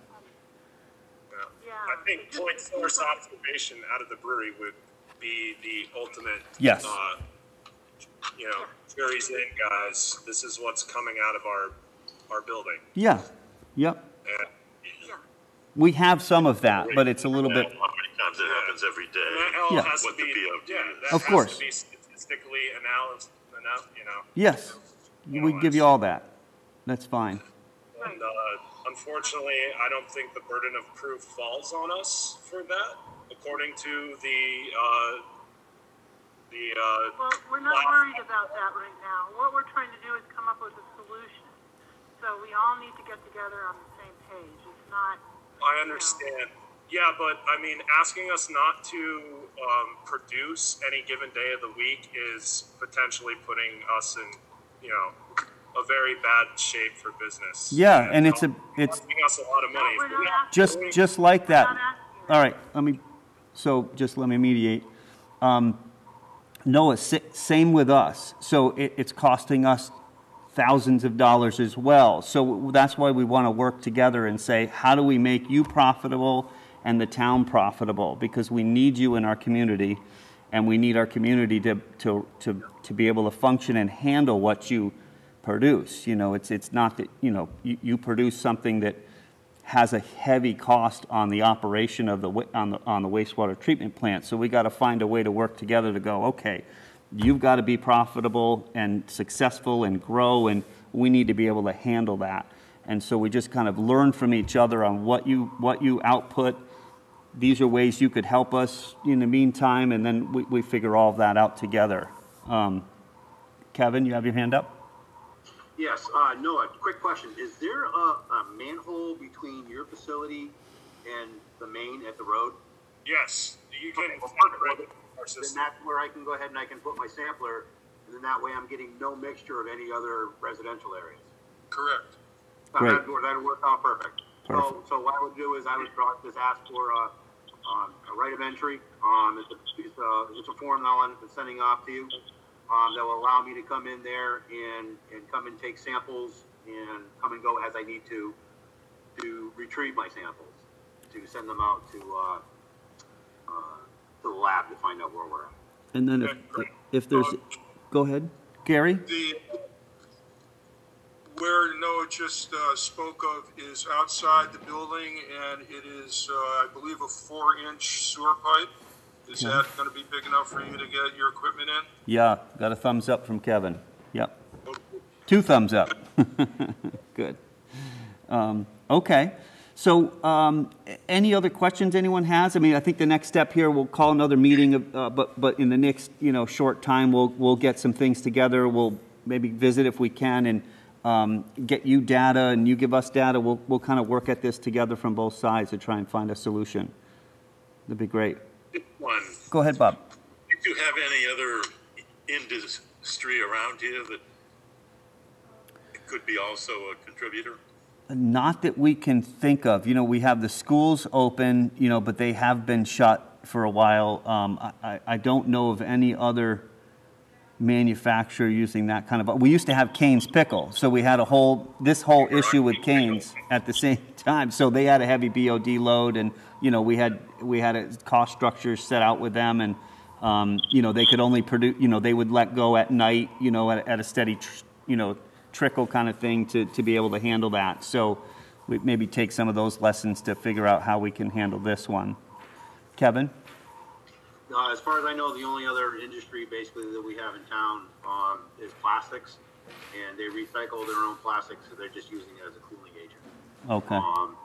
Think point source observation out of the brewery would be the ultimate. Yes. Uh, you know, jury's in, guys. This is what's coming out of our our building. Yeah, yep. And We have some of that, but it's a little bit, How many times it happens every and day? that all Yeah. has to What the be, BOD yeah, that Of has course. to be statistically analyzed, enough, you know. yes, we give you all that. That's fine. And uh, unfortunately, I don't think the burden of proof falls on us for that, according to the uh, the. Uh, Well, we're not worried about that right now. What we're trying to do is come up with a solution. So we all need to get together on the same page. It's not, I understand. Yeah, but I mean, asking us not to um, produce any given day of the week is potentially putting us in, you know, a very bad shape for business. Yeah, and it's a, it's, costing us a lot of money. we're If we're just, just like that. We're not asking that. All right, let me, so just let me mediate. Um, Noah, sa- same with us. So it, it's costing us thousands of dollars as well. So that's why we want to work together and say, how do we make you profitable and the town profitable? Because we need you in our community, and we need our community to, to, to, to be able to function and handle what you produce. You know, it's, it's not that, you know, you, you produce something that has a heavy cost on the operation of the, on the, on the wastewater treatment plant. So we got to find a way to work together to go, okay, you've got to be profitable and successful and grow, and we need to be able to handle that. And so we just kind of learn from each other on what you, what you output. These are ways you could help us in the meantime, and then we, we figure all of that out together. Um, Kevin, you have your hand up? Yes, uh, Noah, quick question. Is there a, a manhole between your facility and the main at the road? yes, you can. Okay, well, perfect. Well, our Then that's where I can go ahead and I can put my sampler, and then that way I'm getting no mixture of any other residential areas. Correct. Uh, Great. That'd, work- that'd work out perfect. So, Perfect. so what I would do is I would draw- just ask for a, um, a right of entry. Um, it's a, it's a, it's a form that I'm sending off to you. Um, that will allow me to come in there and, and come and take samples and come and go as I need to, to retrieve my samples, to send them out to, uh, uh, to the lab to find out where we're at. And then if, if there's, go ahead, Gary? The, where Noah just uh, spoke of is outside the building, and it is, uh, I believe, a four-inch sewer pipe. Is that going to be big enough for you to get your equipment in? Yeah, got a thumbs up from Kevin. Yep. Two thumbs up. Good. Um, Okay. So um, any other questions anyone has? I mean, I think the next step here, we'll call another meeting, of, uh, but, but in the next, you know, short time, we'll, we'll get some things together. We'll maybe visit if we can and um, get you data and you give us data. We'll, we'll kind of work at this together from both sides to try and find a solution. That'd be great. One, Go ahead, Bob. do you have any other industry around here that could be also a contributor? Not that we can think of. You know, we have the schools open, you know, but they have been shut for a while. Um, I, I- don't know of any other manufacturer using that kind of, we used to have Kane's Pickle, so we had a whole, this whole issue with Kane's at the same time. So they had a heavy BOD load and, you know, we had, we had a cost structure set out with them and, um, you know, they could only produce, you know, they would let go at night, you know, at, at a steady, tr- you know, trickle kind of thing to, to be able to handle that. So we maybe take some of those lessons to figure out how we can handle this one. Kevin? Uh, as far as I know, the only other industry basically that we have in town, um, is plastics. And they recycle their own plastics, so they're just using it as a cooling agent. Okay. Um,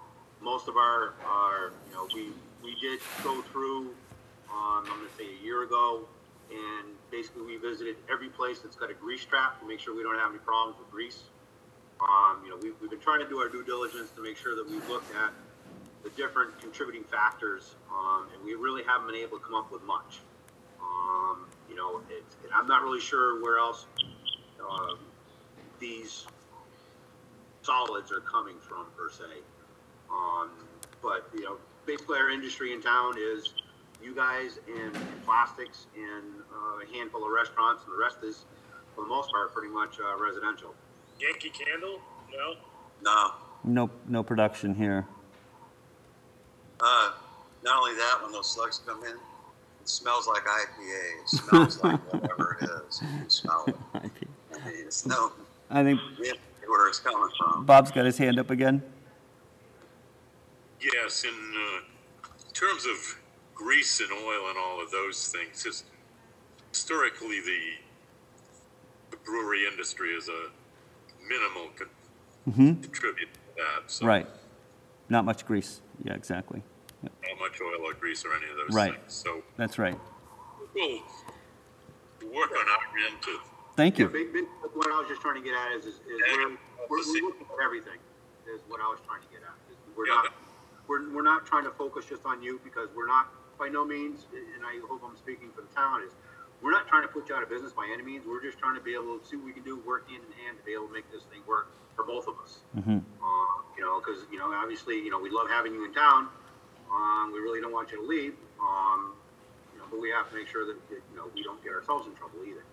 most of our, our, you know, we, we did go through, um, I'm gonna say a year ago, and basically we visited every place that's got a grease trap to make sure we don't have any problems with grease. Um, you know, we've, we've been trying to do our due diligence to make sure that we've looked at the different contributing factors, um, and we really haven't been able to come up with much. Um, you know, it's, and I'm not really sure where else, um, these solids are coming from per se. Um, but you know, basically our industry in town is you guys and, and plastics and uh, a handful of restaurants, and the rest is, for the most part, pretty much uh, residential. Yankee Candle? No. No. No, no production here. Uh, Not only that, when those slugs come in, it smells like IPA. It smells like whatever it is. You smell it. I mean, it's no. I think. We have to see where it's coming from. Bob's got his hand up again. Yes, in uh, terms of grease and oil and all of those things, his, historically the, the brewery industry is a minimal con- contributor to that. So Right. Not much grease. Yeah, exactly. Yep, Not much oil or grease or any of those Right. things. So That's right. we'll work on our end to Thank you. big, big, what I was just trying to get at is, is, is we're, we're, we're looking at everything, is what I was trying to get at. Is We're Yeah. not, we're, we're not trying to focus just on you, because we're not, by no means, and I hope I'm speaking for the town, is we're not trying to put you out of business by any means, we're just trying to be able to see what we can do, work hand in hand to be able to make this thing work for both of us. Mhm. Uh, you know, because, you know, obviously, you know, we love having you in town, um, we really don't want you to leave, um, you know, but we have to make sure that, that, you know, we don't get ourselves in trouble either.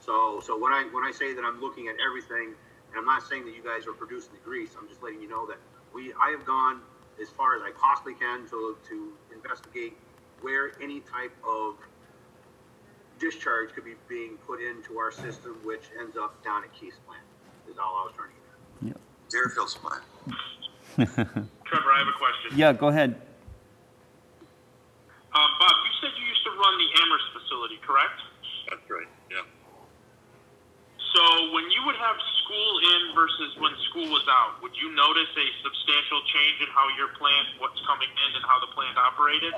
So, so when I, when I say that I'm looking at everything, and I'm not saying that you guys are producing the grease, I'm just letting you know that we, I have gone as far as I possibly can to, to investigate where any type of discharge could be being put into our system, which ends up down at Keith's plant, is all I was trying to get at. Deerfield's plant. Trevor, I have a question. Yeah, go ahead. Um, Bob, you said you used to run the Amherst facility, correct? That's right, yeah. So when you would have school in versus when school was out, would you notice a substantial change in how your plant, what's coming in, and how the plant operated?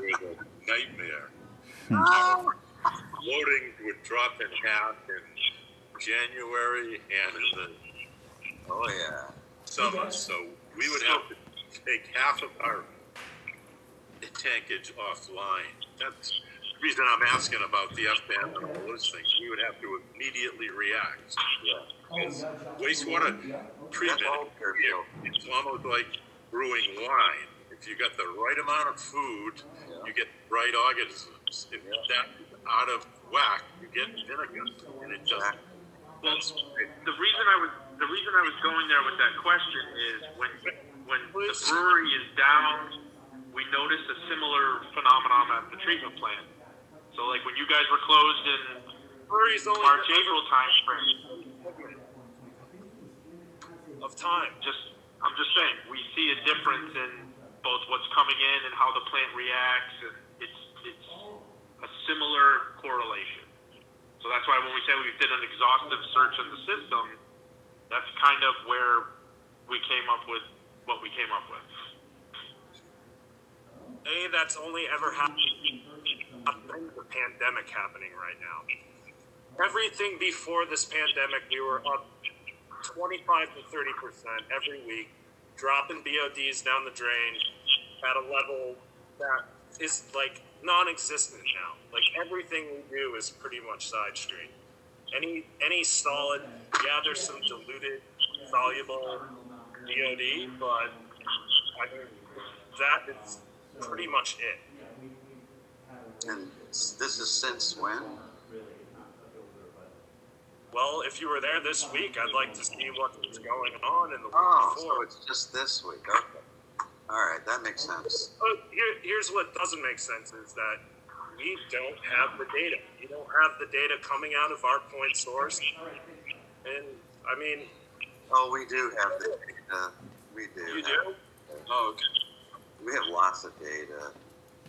It was a nightmare. Our Loading would drop in half in January and in the Oh, yeah. summer, so we would have to take half of our tankage offline. That's the reason I'm asking about the F to M and all those things. We would have to immediately react. Because wastewater treatment, it's almost like brewing wine. If you got the right amount of food, you get the right organisms. If that's out of whack, you get vinegar, and it just Well, the reason I was the reason I was going there with that question is when when the brewery is down, we notice a similar phenomenon at the treatment plant. So like when you guys were closed in March April timeframe, Of time. just I'm just saying we see a difference in both what's coming in and how the plant reacts, and it's it's a similar correlation. So that's why when we say we did an exhaustive search of the system, that's kind of where we came up with what we came up with. A, that's only ever happened the pandemic happening right now. Everything before this pandemic, we were up 25 to 30 percent every week, dropping BODs down the drain at a level that is like non-existent now. Like everything we do is pretty much side stream. Any any solid, yeah, there's some diluted, soluble BOD, but I mean that is pretty much it. And this is since when? Well, if you were there this week, I'd like to see what's going on in the week Oh, so before. it's just this week. Okay. All right, that makes sense. But here, here's what doesn't make sense is that we don't have the data. You don't have the data coming out of our point source. And I mean, Oh, we do have the data. We do. you do? Oh, okay. We have lots of data.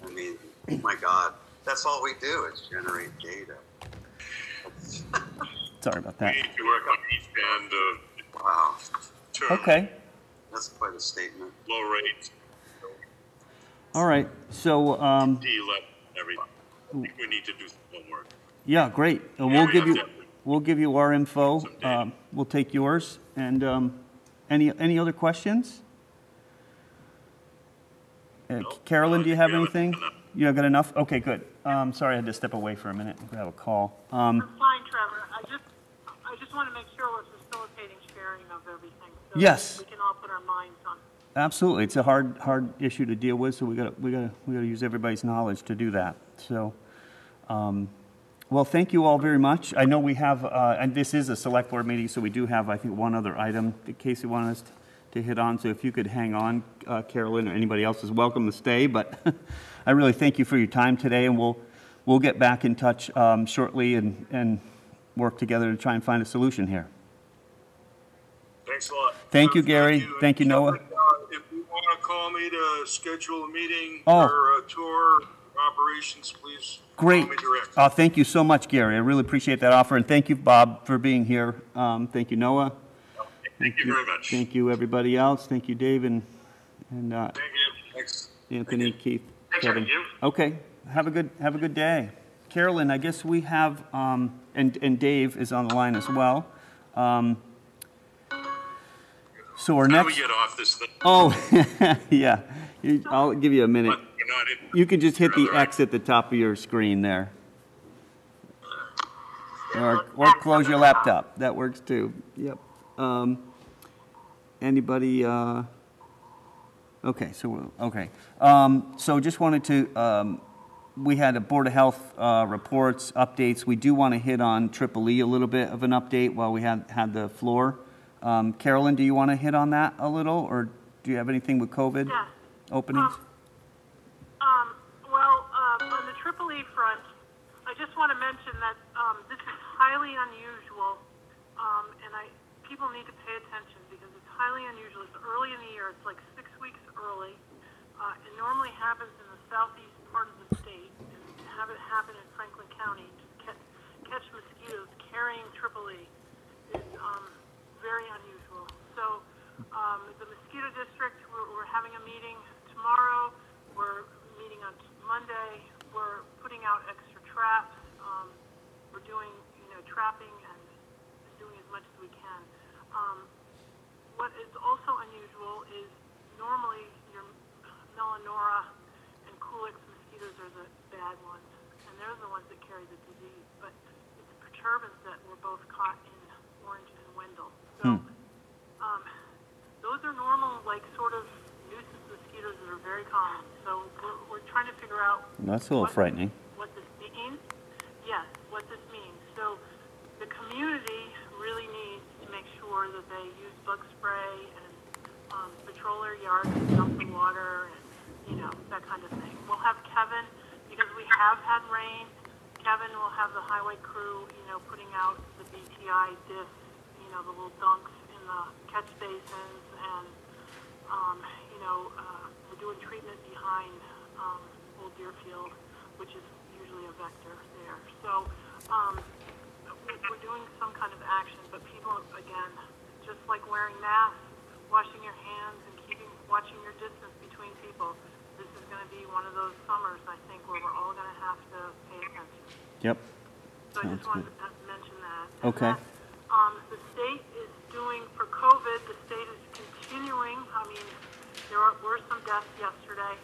I mean, oh my God, that's all we do is generate data. Sorry about We that. need to work on each band of Wow, term, Okay. that's quite a statement. low rate, All right. So, um, D level, everything. I think we need to do some homework. yeah, great. Uh, We'll give you, we'll give you our info. Um, we'll take yours. And, um, any, any other questions? Uh, Carolyn, do you have anything? You got enough? Okay, good. Um, sorry, I had to step away for a minute and grab a call. Um, fine, Trevor. I just, I just want to make sure we're facilitating sharing of everything. so Yes. We can all put our minds on. Absolutely, it's a hard, hard issue to deal with, so we got, we got, we got to use everybody's knowledge to do that. So, um, well, thank you all very much. I know we have, uh, and this is a select board meeting, so we do have, I think, one other item that Kayce wanted us to hit on, so if you could hang on, uh, Carolyn, or anybody else is welcome to stay, but I really thank you for your time today, and we'll, we'll get back in touch um, shortly and, and work together to try and find a solution here. Thanks a lot. Thank you, Gary. Thank you, Noah. Uh, If you want to call me to schedule a meeting Oh. or a tour operations, please Great. call me direct. Uh, Thank you so much, Gary. I really appreciate that offer, and thank you, Bob, for being here. Um, Thank you, Noah. Thank you very much. Thank you, everybody else. Thank you, Dave and, and uh, Thank you. Thanks. Anthony, Keith, Thanks, Kevin. you. Okay, have a good, have a good day. Carolyn, I guess we have, um, and, and Dave is on the line as well. Um, So our How do we next, get off this thing? oh, yeah, I'll give you a minute. What, We're not in. You can just hit the X at the top of your screen there. Or, or close your laptop, that works too, yep. Um, Anybody, uh, okay, so, okay. Um, So just wanted to, um, we had a Board of Health uh, reports, updates. We do want to hit on Triple E a little bit of an update while we had, had the floor. Um, Carolyn, do you want to hit on that a little, or do you have anything with COVID Yes. openings? Um, well, uh, on the Triple E front, I just want to mention that, um, this is highly unusual, um, and I, people need to pay attention because it's highly unusual. It's early in the year. It's like early. Uh, it normally happens in the southeast part of the state, and to have it happen in Franklin County to catch, catch mosquitoes carrying Triple E is, um, very unusual. So, um, the mosquito district, we're, we're having a meeting tomorrow. We're meeting on Monday. We're putting out extra traps. Um, we're doing, you know, trapping and doing as much as we can. Um, what is also unusual is normally your melanura and Culex mosquitoes are the bad ones, and they're the ones that carry the disease. But it's perturbans that were both caught in Orange and Wendell. So, um, those are normal, like sort of nuisance mosquitoes that are very common. So we're, we're trying to figure out That's a little what- frightening. what this means. Yes, what this means. So the community really needs to make sure that they use bug spray and um, patrol yards and dump the water and, you know, that kind of thing. We'll have Kevin, because we have had rain, Kevin will have the highway crew, you know, putting out the BTI discs, you know, the little dunks in the catch basins and um, you know, uh, we're doing treatment behind um, Old Deerfield, which is usually a vector there. So um, we're doing some kind of action, but people, again, just like wearing masks, washing your hands, and keeping watching your distance between people. This is going to be one of those summers, I think, where we're all going to have to pay attention. Yep, So I just wanted good. to mention that. Okay. that, Um, the state is doing, for COVID, the state is continuing, I mean, there are, were some deaths yesterday,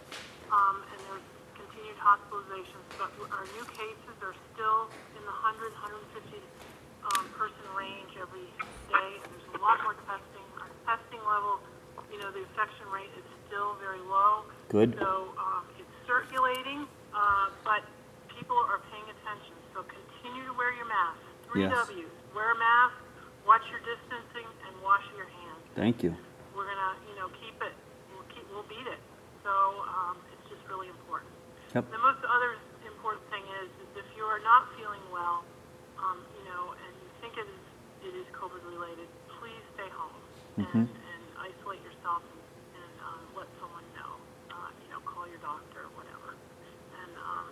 um, and there's continued hospitalizations, but our new cases are still in the 100, 150 um, person range every day. There's a lot more testing. Testing level, you know, the infection rate is still very low. Good. So um, it's circulating, uh, but people are paying attention. So continue to wear your mask. Three Yes. W's: wear a mask, watch your distancing, and wash your hands. thank you. We're gonna, you know, keep it. We'll keep. We'll beat it. So um, it's just really important. Yep. The most other important thing is, is if you are not feeling well, um, you know, and you think it is it is COVID related, please stay home and, and isolate yourself and, and um, let someone know. Uh, you know, call your doctor or whatever. And um,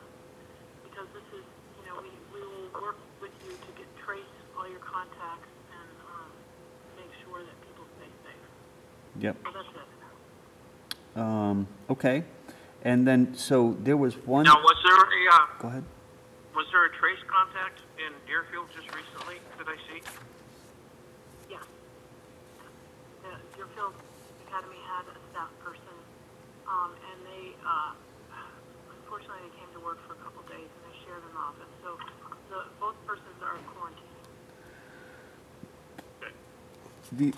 because this is, you know, we, we will work with you to get trace all your contacts and um, make sure that people stay safe. Yep. So that's it. Um, okay. And then, so there was one, Now, was there a, uh, go ahead. was there a trace contact in Deerfield just recently that I see? Yeah. The Academy had a staff person, um, and they, uh, unfortunately, they came to work for a couple days and they shared an office. So the, both persons are quarantined. The,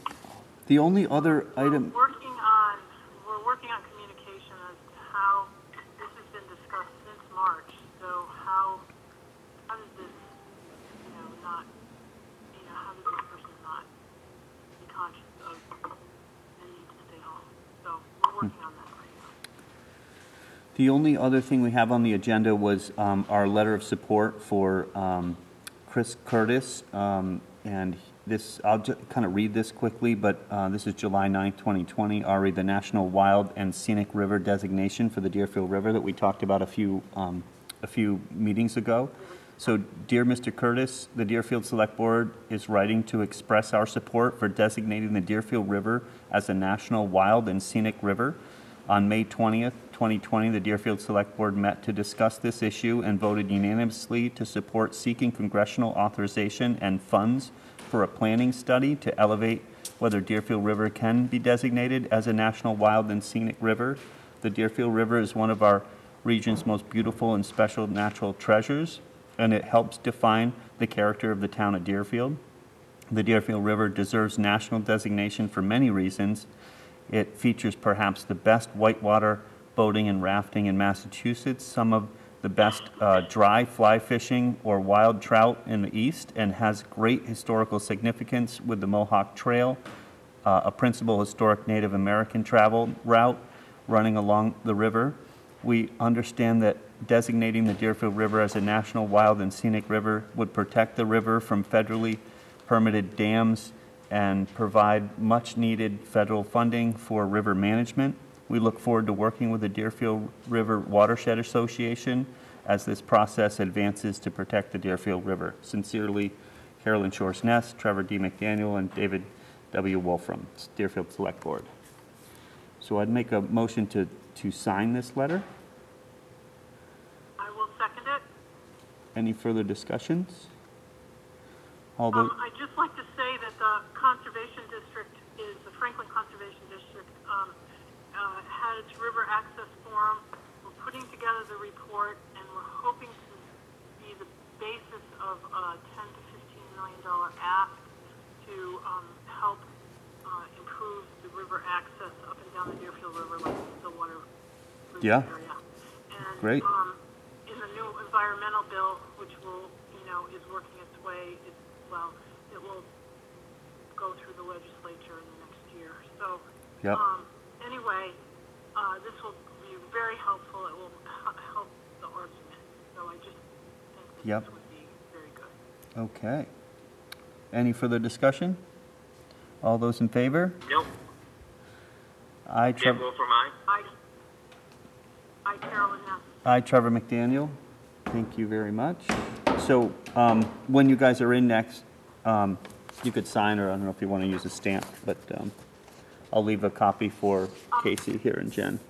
the only other item, We're working on, we're working on communication as to how this has been discussed since March. So how, how does this, you know, not, you know, how does this person not be conscious of the need to The only other thing we have on the agenda was um, our letter of support for um, Chris Curtis. um, And this, I'll just kind of read this quickly, but uh, this is July 9th, 2020. Ari, the National Wild and Scenic River designation for the Deerfield River that we talked about a few, um, a few meetings ago. So, dear Mr. Curtis, the Deerfield Select Board is writing to express our support for designating the Deerfield River as a national wild and scenic river. On May 20th, 2020, the Deerfield Select Board met to discuss this issue and voted unanimously to support seeking congressional authorization and funds for a planning study to elevate whether Deerfield River can be designated as a national wild and scenic river. The Deerfield River is one of our region's most beautiful and special natural treasures, and it helps define the character of the town of Deerfield. The Deerfield River deserves national designation for many reasons. It features perhaps the best whitewater boating and rafting in Massachusetts, some of the best uh, dry fly fishing or wild trout in the east, and has great historical significance with the Mohawk Trail, uh, a principal historic Native American travel route running along the river. We understand that designating the Deerfield River as a national wild and scenic river would protect the river from federally permitted dams and provide much-needed federal funding for river management. We look forward to working with the Deerfield River Watershed Association as this process advances to protect the Deerfield River. Sincerely, Carolyn Shores Ness, Trevor D. McDaniel, and David W. Wolfram, Deerfield Select Board. So I'd make a motion to, to sign this letter. I will second it. Any further discussions? Although, Um, I'd just like to say that the Conservation District is, the Franklin Conservation District, um, its river access forum. We're putting together the report, and we're hoping to be the basis of a ten to fifteen million dollar ask to, um, help, uh, improve the river access up and down the Deerfield River, like the Stillwater Bridge Yeah. area. And, Great. um, in the new environmental bill, which will, you know, is working its way, it, well, it will go through the legislature in the next year. So, Yep. um, anyway, uh, this will be very helpful. It will help the argument. So I just think that Yep. this would be very good. okay. Any further discussion? All those in favor? Nope. Aye, Can't Trevor, vote for mine. I, I, Carolyn Ness. aye, Trevor McDaniel. Thank you very much. So, um, when you guys are in next, um, you could sign, or I don't know if you want to use a stamp, but, um, I'll leave a copy for Kayce here and Jen.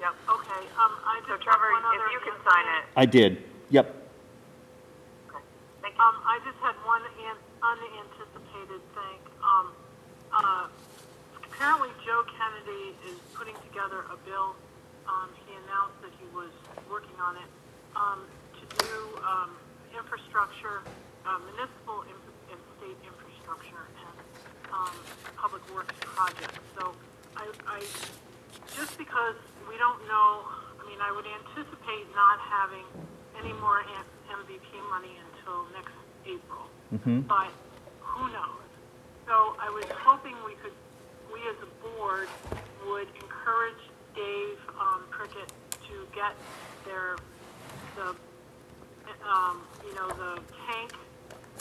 Yep. Okay. Um, I just So have Trevor, one other if you can sign it, I did, yep. thank you. Um, I just had one an- unanticipated thing. Um, uh, apparently Joe Kennedy is putting together a bill. Um, he announced that he was working on it, um, to do, um, infrastructure, uh, municipal in- and state infrastructure and, um, public works projects. So I, I, just because we don't know, I mean, I would anticipate not having any more MVP money until next April. But who knows? So I was hoping we could, we as a board would encourage Dave um, Prickett to get their, the, um, you know, the tank,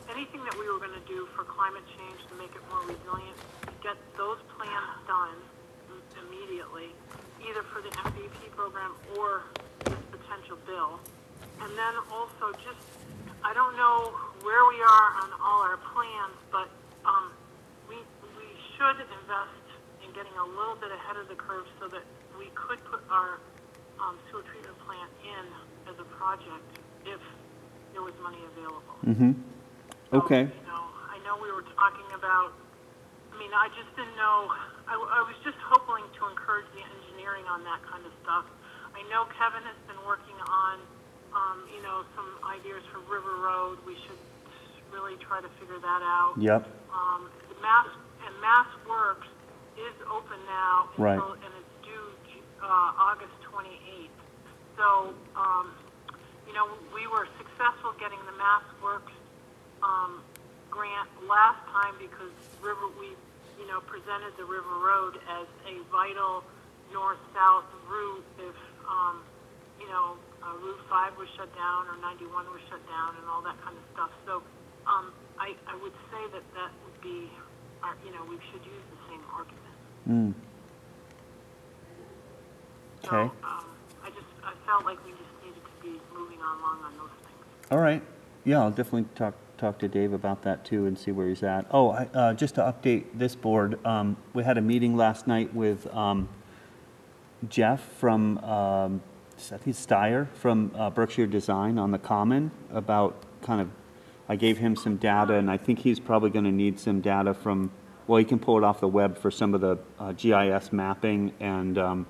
anything that we were going to do for climate change to make it more resilient, get those plans done immediately, either for the MVP program or this potential bill. And then also just, I don't know where we are on all our plans, but um, we, we should invest in getting a little bit ahead of the curve so that we could put our um, sewer treatment plant in as a project if there was money available. Mm-hmm. So, Okay. You know, I know we were talking about, I mean, I just didn't know, I, I was just hoping to encourage the engineering on that kind of stuff. I know Kevin has been working on, um, you know, some ideas for River Road. We should really try to figure that out. Yep, Um, the Mass, and Mass Works is open now. Right. Until, and it's due, Ju- uh, August twenty-eighth. So, um, you know, we were successful getting the Mass Works, um, grant last time because River, we, you know, presented the River Road as a vital north-south route if, um, you know, uh, Route five was shut down or ninety-one was shut down and all that kind of stuff. So, um, I, I would say that that would be, our, you know, we should use the same argument. Mm. So, Okay. um, I just, I felt like we just needed to be moving on along on those things. All right. Yeah, I'll definitely talk, talk to Dave about that too and see where he's at. Oh, I, uh, just to update this board, um, we had a meeting last night with, um, Jeff from, um, I Steyer from uh, Berkshire Design on the Common about kind of, I gave him some data and I think he's probably gonna need some data from, well, he can pull it off the web for some of the uh, GIS mapping and, um,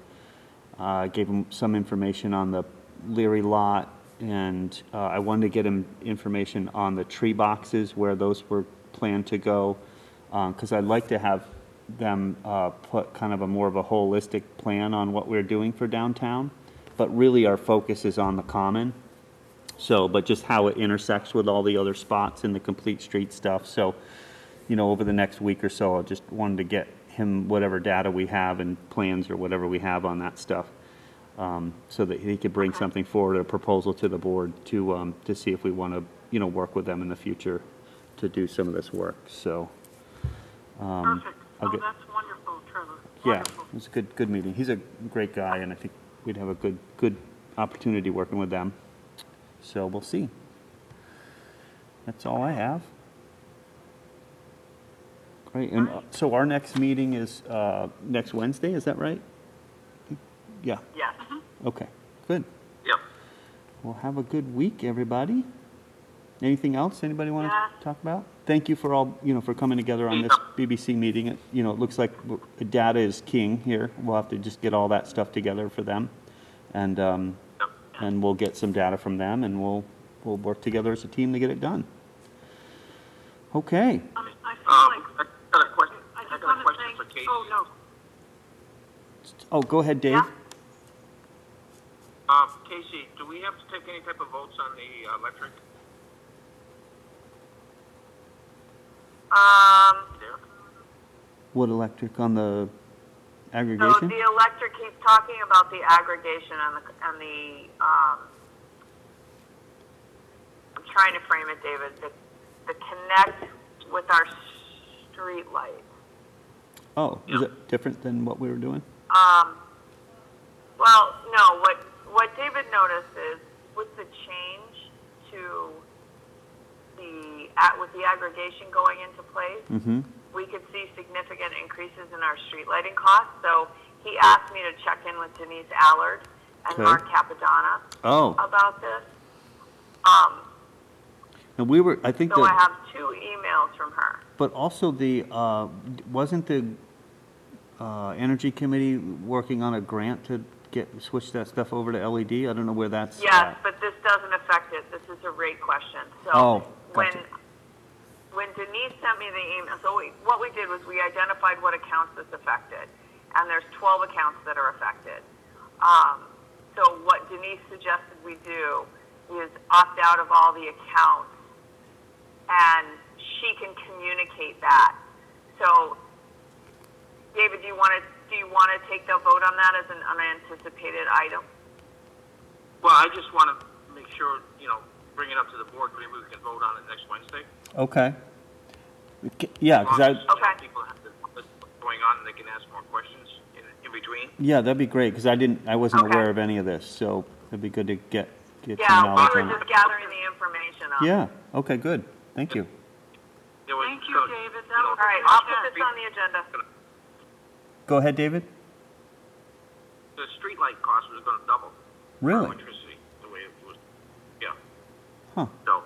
uh, gave him some information on the Leary lot, and uh, I wanted to get him information on the tree boxes, where those were planned to go, because I'd like to have them uh, put kind of a more of a holistic plan on what we're doing for downtown, but really our focus is on the common. So, but just how it intersects with all the other spots and the complete street stuff, so, you know, over the next week or so, I just wanted to get him whatever data we have and plans or whatever we have on that stuff, um, so that he could bring something forward, a proposal to the board to, um, to see if we want to, you know, work with them in the future to do some of this work, so. um, Perfect. I'll Oh, get- that's wonderful, Trevor. Yeah, Wonderful. it was a good, good meeting. He's a great guy, and I think we'd have a good, good opportunity working with them. So we'll see. That's all I have. Great, and uh, so our next meeting is uh, next Wednesday, is that right? Yeah, Yes. Okay, good. Yep. Well, have a good week, everybody. Anything else anybody want Yeah. to talk about? Thank you for all, you know, for coming together on this BBC meeting. It- You know, it looks like w- data is king here. We'll have to just get all that stuff together for them. And, um, Yep. and we'll get some data from them and we'll, we'll work together as a team to get it done. Okay, I mean, I feel Um, like, I got a question, I I got a question for Kate. oh, no. oh, go ahead, Dave. Yeah. Uh, Kayce, do we have to take any type of votes on the uh, electric Um, there? What electric on the so aggregation? the electric, he's talking about the aggregation and the, and the, um, I'm trying to frame it, David, the, the connect with our street lights. Oh, is it different than what we were doing? Um, well, no, what, what David noticed is with the change to the, at, with the aggregation going into place, Mm-hmm, we could see significant increases in our street lighting costs. So he asked me to check in with Denise Allard and Okay. Mark Cappadona oh, about this. Um, and we were, I think so I have two emails from her. but also the, uh, wasn't the uh, Energy Committee working on a grant to get, switch that stuff over to LED? I don't know where that's Yes, at. but this doesn't affect it. This is a rate question. So Oh, when when Denise sent me the email, so we, what we did was we identified what accounts this affected, and there's 12 accounts that are affected. Um, so what Denise suggested we do is opt out of all the accounts, and she can communicate that. So, David, do you want to do you want to take the vote on that as an unanticipated item? Well, I just want to make sure, you know, bring it up to the board, maybe we can vote on it next Wednesday. Okay. Okay, Yeah, because I, As long as, you know, Okay. People have to, what's going on, and they can ask more questions in, in between. yeah, that'd be great, because I didn't, I wasn't Okay. aware of any of this, so it'd be good to get, get some Yeah, knowledge we on were it. just gathering the information up. Yeah, okay, good, thank you. There was- Thank you, so, David. you That know, was All right, I'll put this on the agenda. Go ahead, David? The streetlight cost was going to double. Really? Electricity, the way it was, yeah. Huh. So,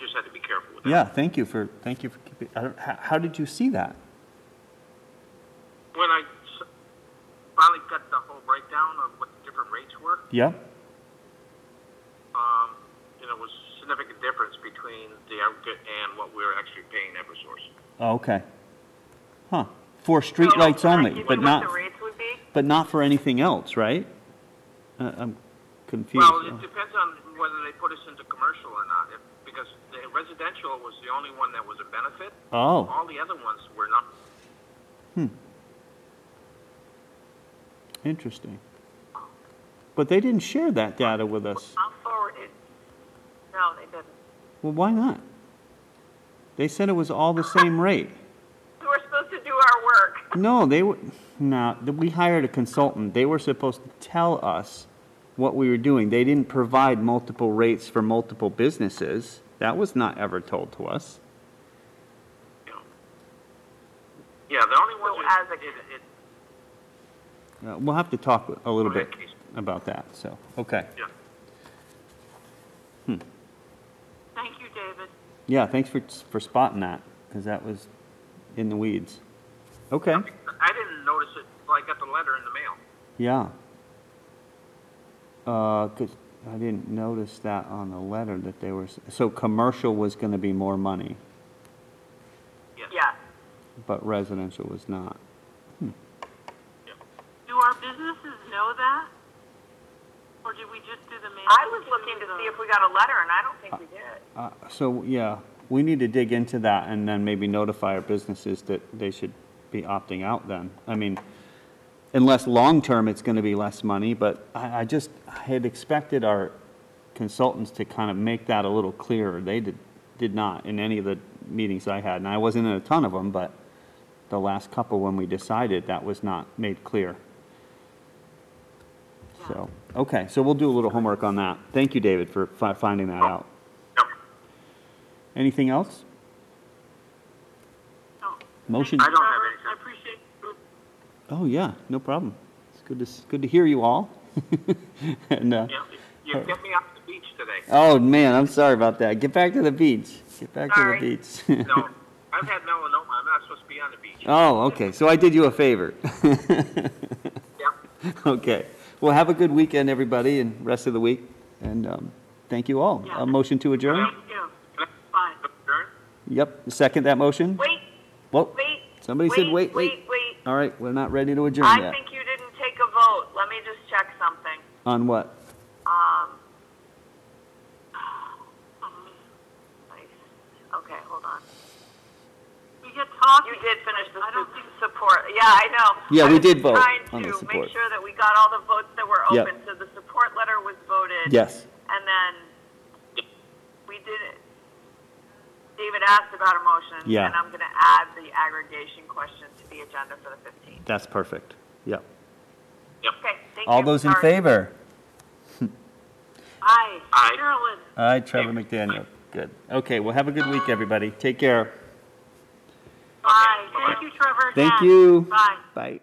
just had to be careful with that. Yeah, thank you for, thank you for keeping, I don't, how, how did you see that? When I finally got the whole breakdown of what the different rates were, Yeah? um, you know, was significant difference between the aggregate and what we were actually paying Eversource. Oh, okay. Huh, for streetlights only, Can I give but not, What the rates would be? but not for anything else, right? Uh, I'm confused. Well, it depends on whether they put us into commercial or not, if, because the residential was the only one that was a benefit. Oh, All the other ones were not. Hmm. Interesting. But they didn't share that data with us. I'll forward it. No, they didn't. Well, why not? They said it was all the same rate. We were supposed to do our work. No, they were, no, we hired a consultant. They were supposed to tell us what we were doing. They didn't provide multiple rates for multiple businesses. That was not ever told to us. Yeah, the only one So as a- it, it, Uh, We'll have to talk a little bit please. about that, so, okay. yeah. Hmm. Thank you, David. Yeah, thanks for, for spotting that, because that was in the weeds. Okay, I didn't notice it till I got the letter in the mail. yeah. Uh 'cause I didn't notice that on the letter that they were, so commercial was gonna be more money, Yes. Yes. but residential was not. Do our businesses know that? Or did we just do the mailing? I was looking to see if we got a letter, and I don't think we did. Uh, So, yeah, we need to dig into that and then maybe notify our businesses that they should be opting out then. I mean, unless long-term it's gonna be less money, but I, I just, I had expected our consultants to kind of make that a little clearer. They did, did not in any of the meetings I had, and I wasn't in a ton of them, but the last couple when we decided, that was not made clear. So, okay, so we'll do a little homework on that. Thank you, David, for fi- finding that out. Anything else? No. Motion? I don't have Trevor, anything. I appreciate you. Oh, yeah, no problem. It's good to, good to hear you all. And, uh, Yeah, you get me off the beach today. oh, man, I'm sorry about that. Get back to the beach. Get back to the beach. No, I've had melanoma, I'm not supposed to be on the beach. Oh, okay, so I did you a favor. Yep. Okay, well, have a good weekend, everybody, and rest of the week, and, um, thank you all. Yeah. A motion to adjourn? Thank you. Bye. Adjourn? Yep, second that motion? Wait, Whoa, wait. somebody said wait, wait. Wait, wait. All right, we're not ready to adjourn I yet. think you didn't take a vote. Let me just check something. On what? Um. Okay, hold on. We get talking. You did finish the I don't su- think- support. Yeah, I know. Yeah, I we was did vote Trying on the to support. make sure that we got all the votes that were Yep. open. So the support letter was voted. Yes, And then we did it. David asked about a motion. Yeah. And I'm going to add the aggregation question to the agenda for the 15th. that's perfect. Yep. Okay, thank you. All those in Sorry. favor? Aye. Aye. Carolyn. Aye, Trevor McDaniel. Good. Okay, well, have a good week, everybody. Take care. Bye. Thank you, Trevor. Thank again. you. Bye. Bye.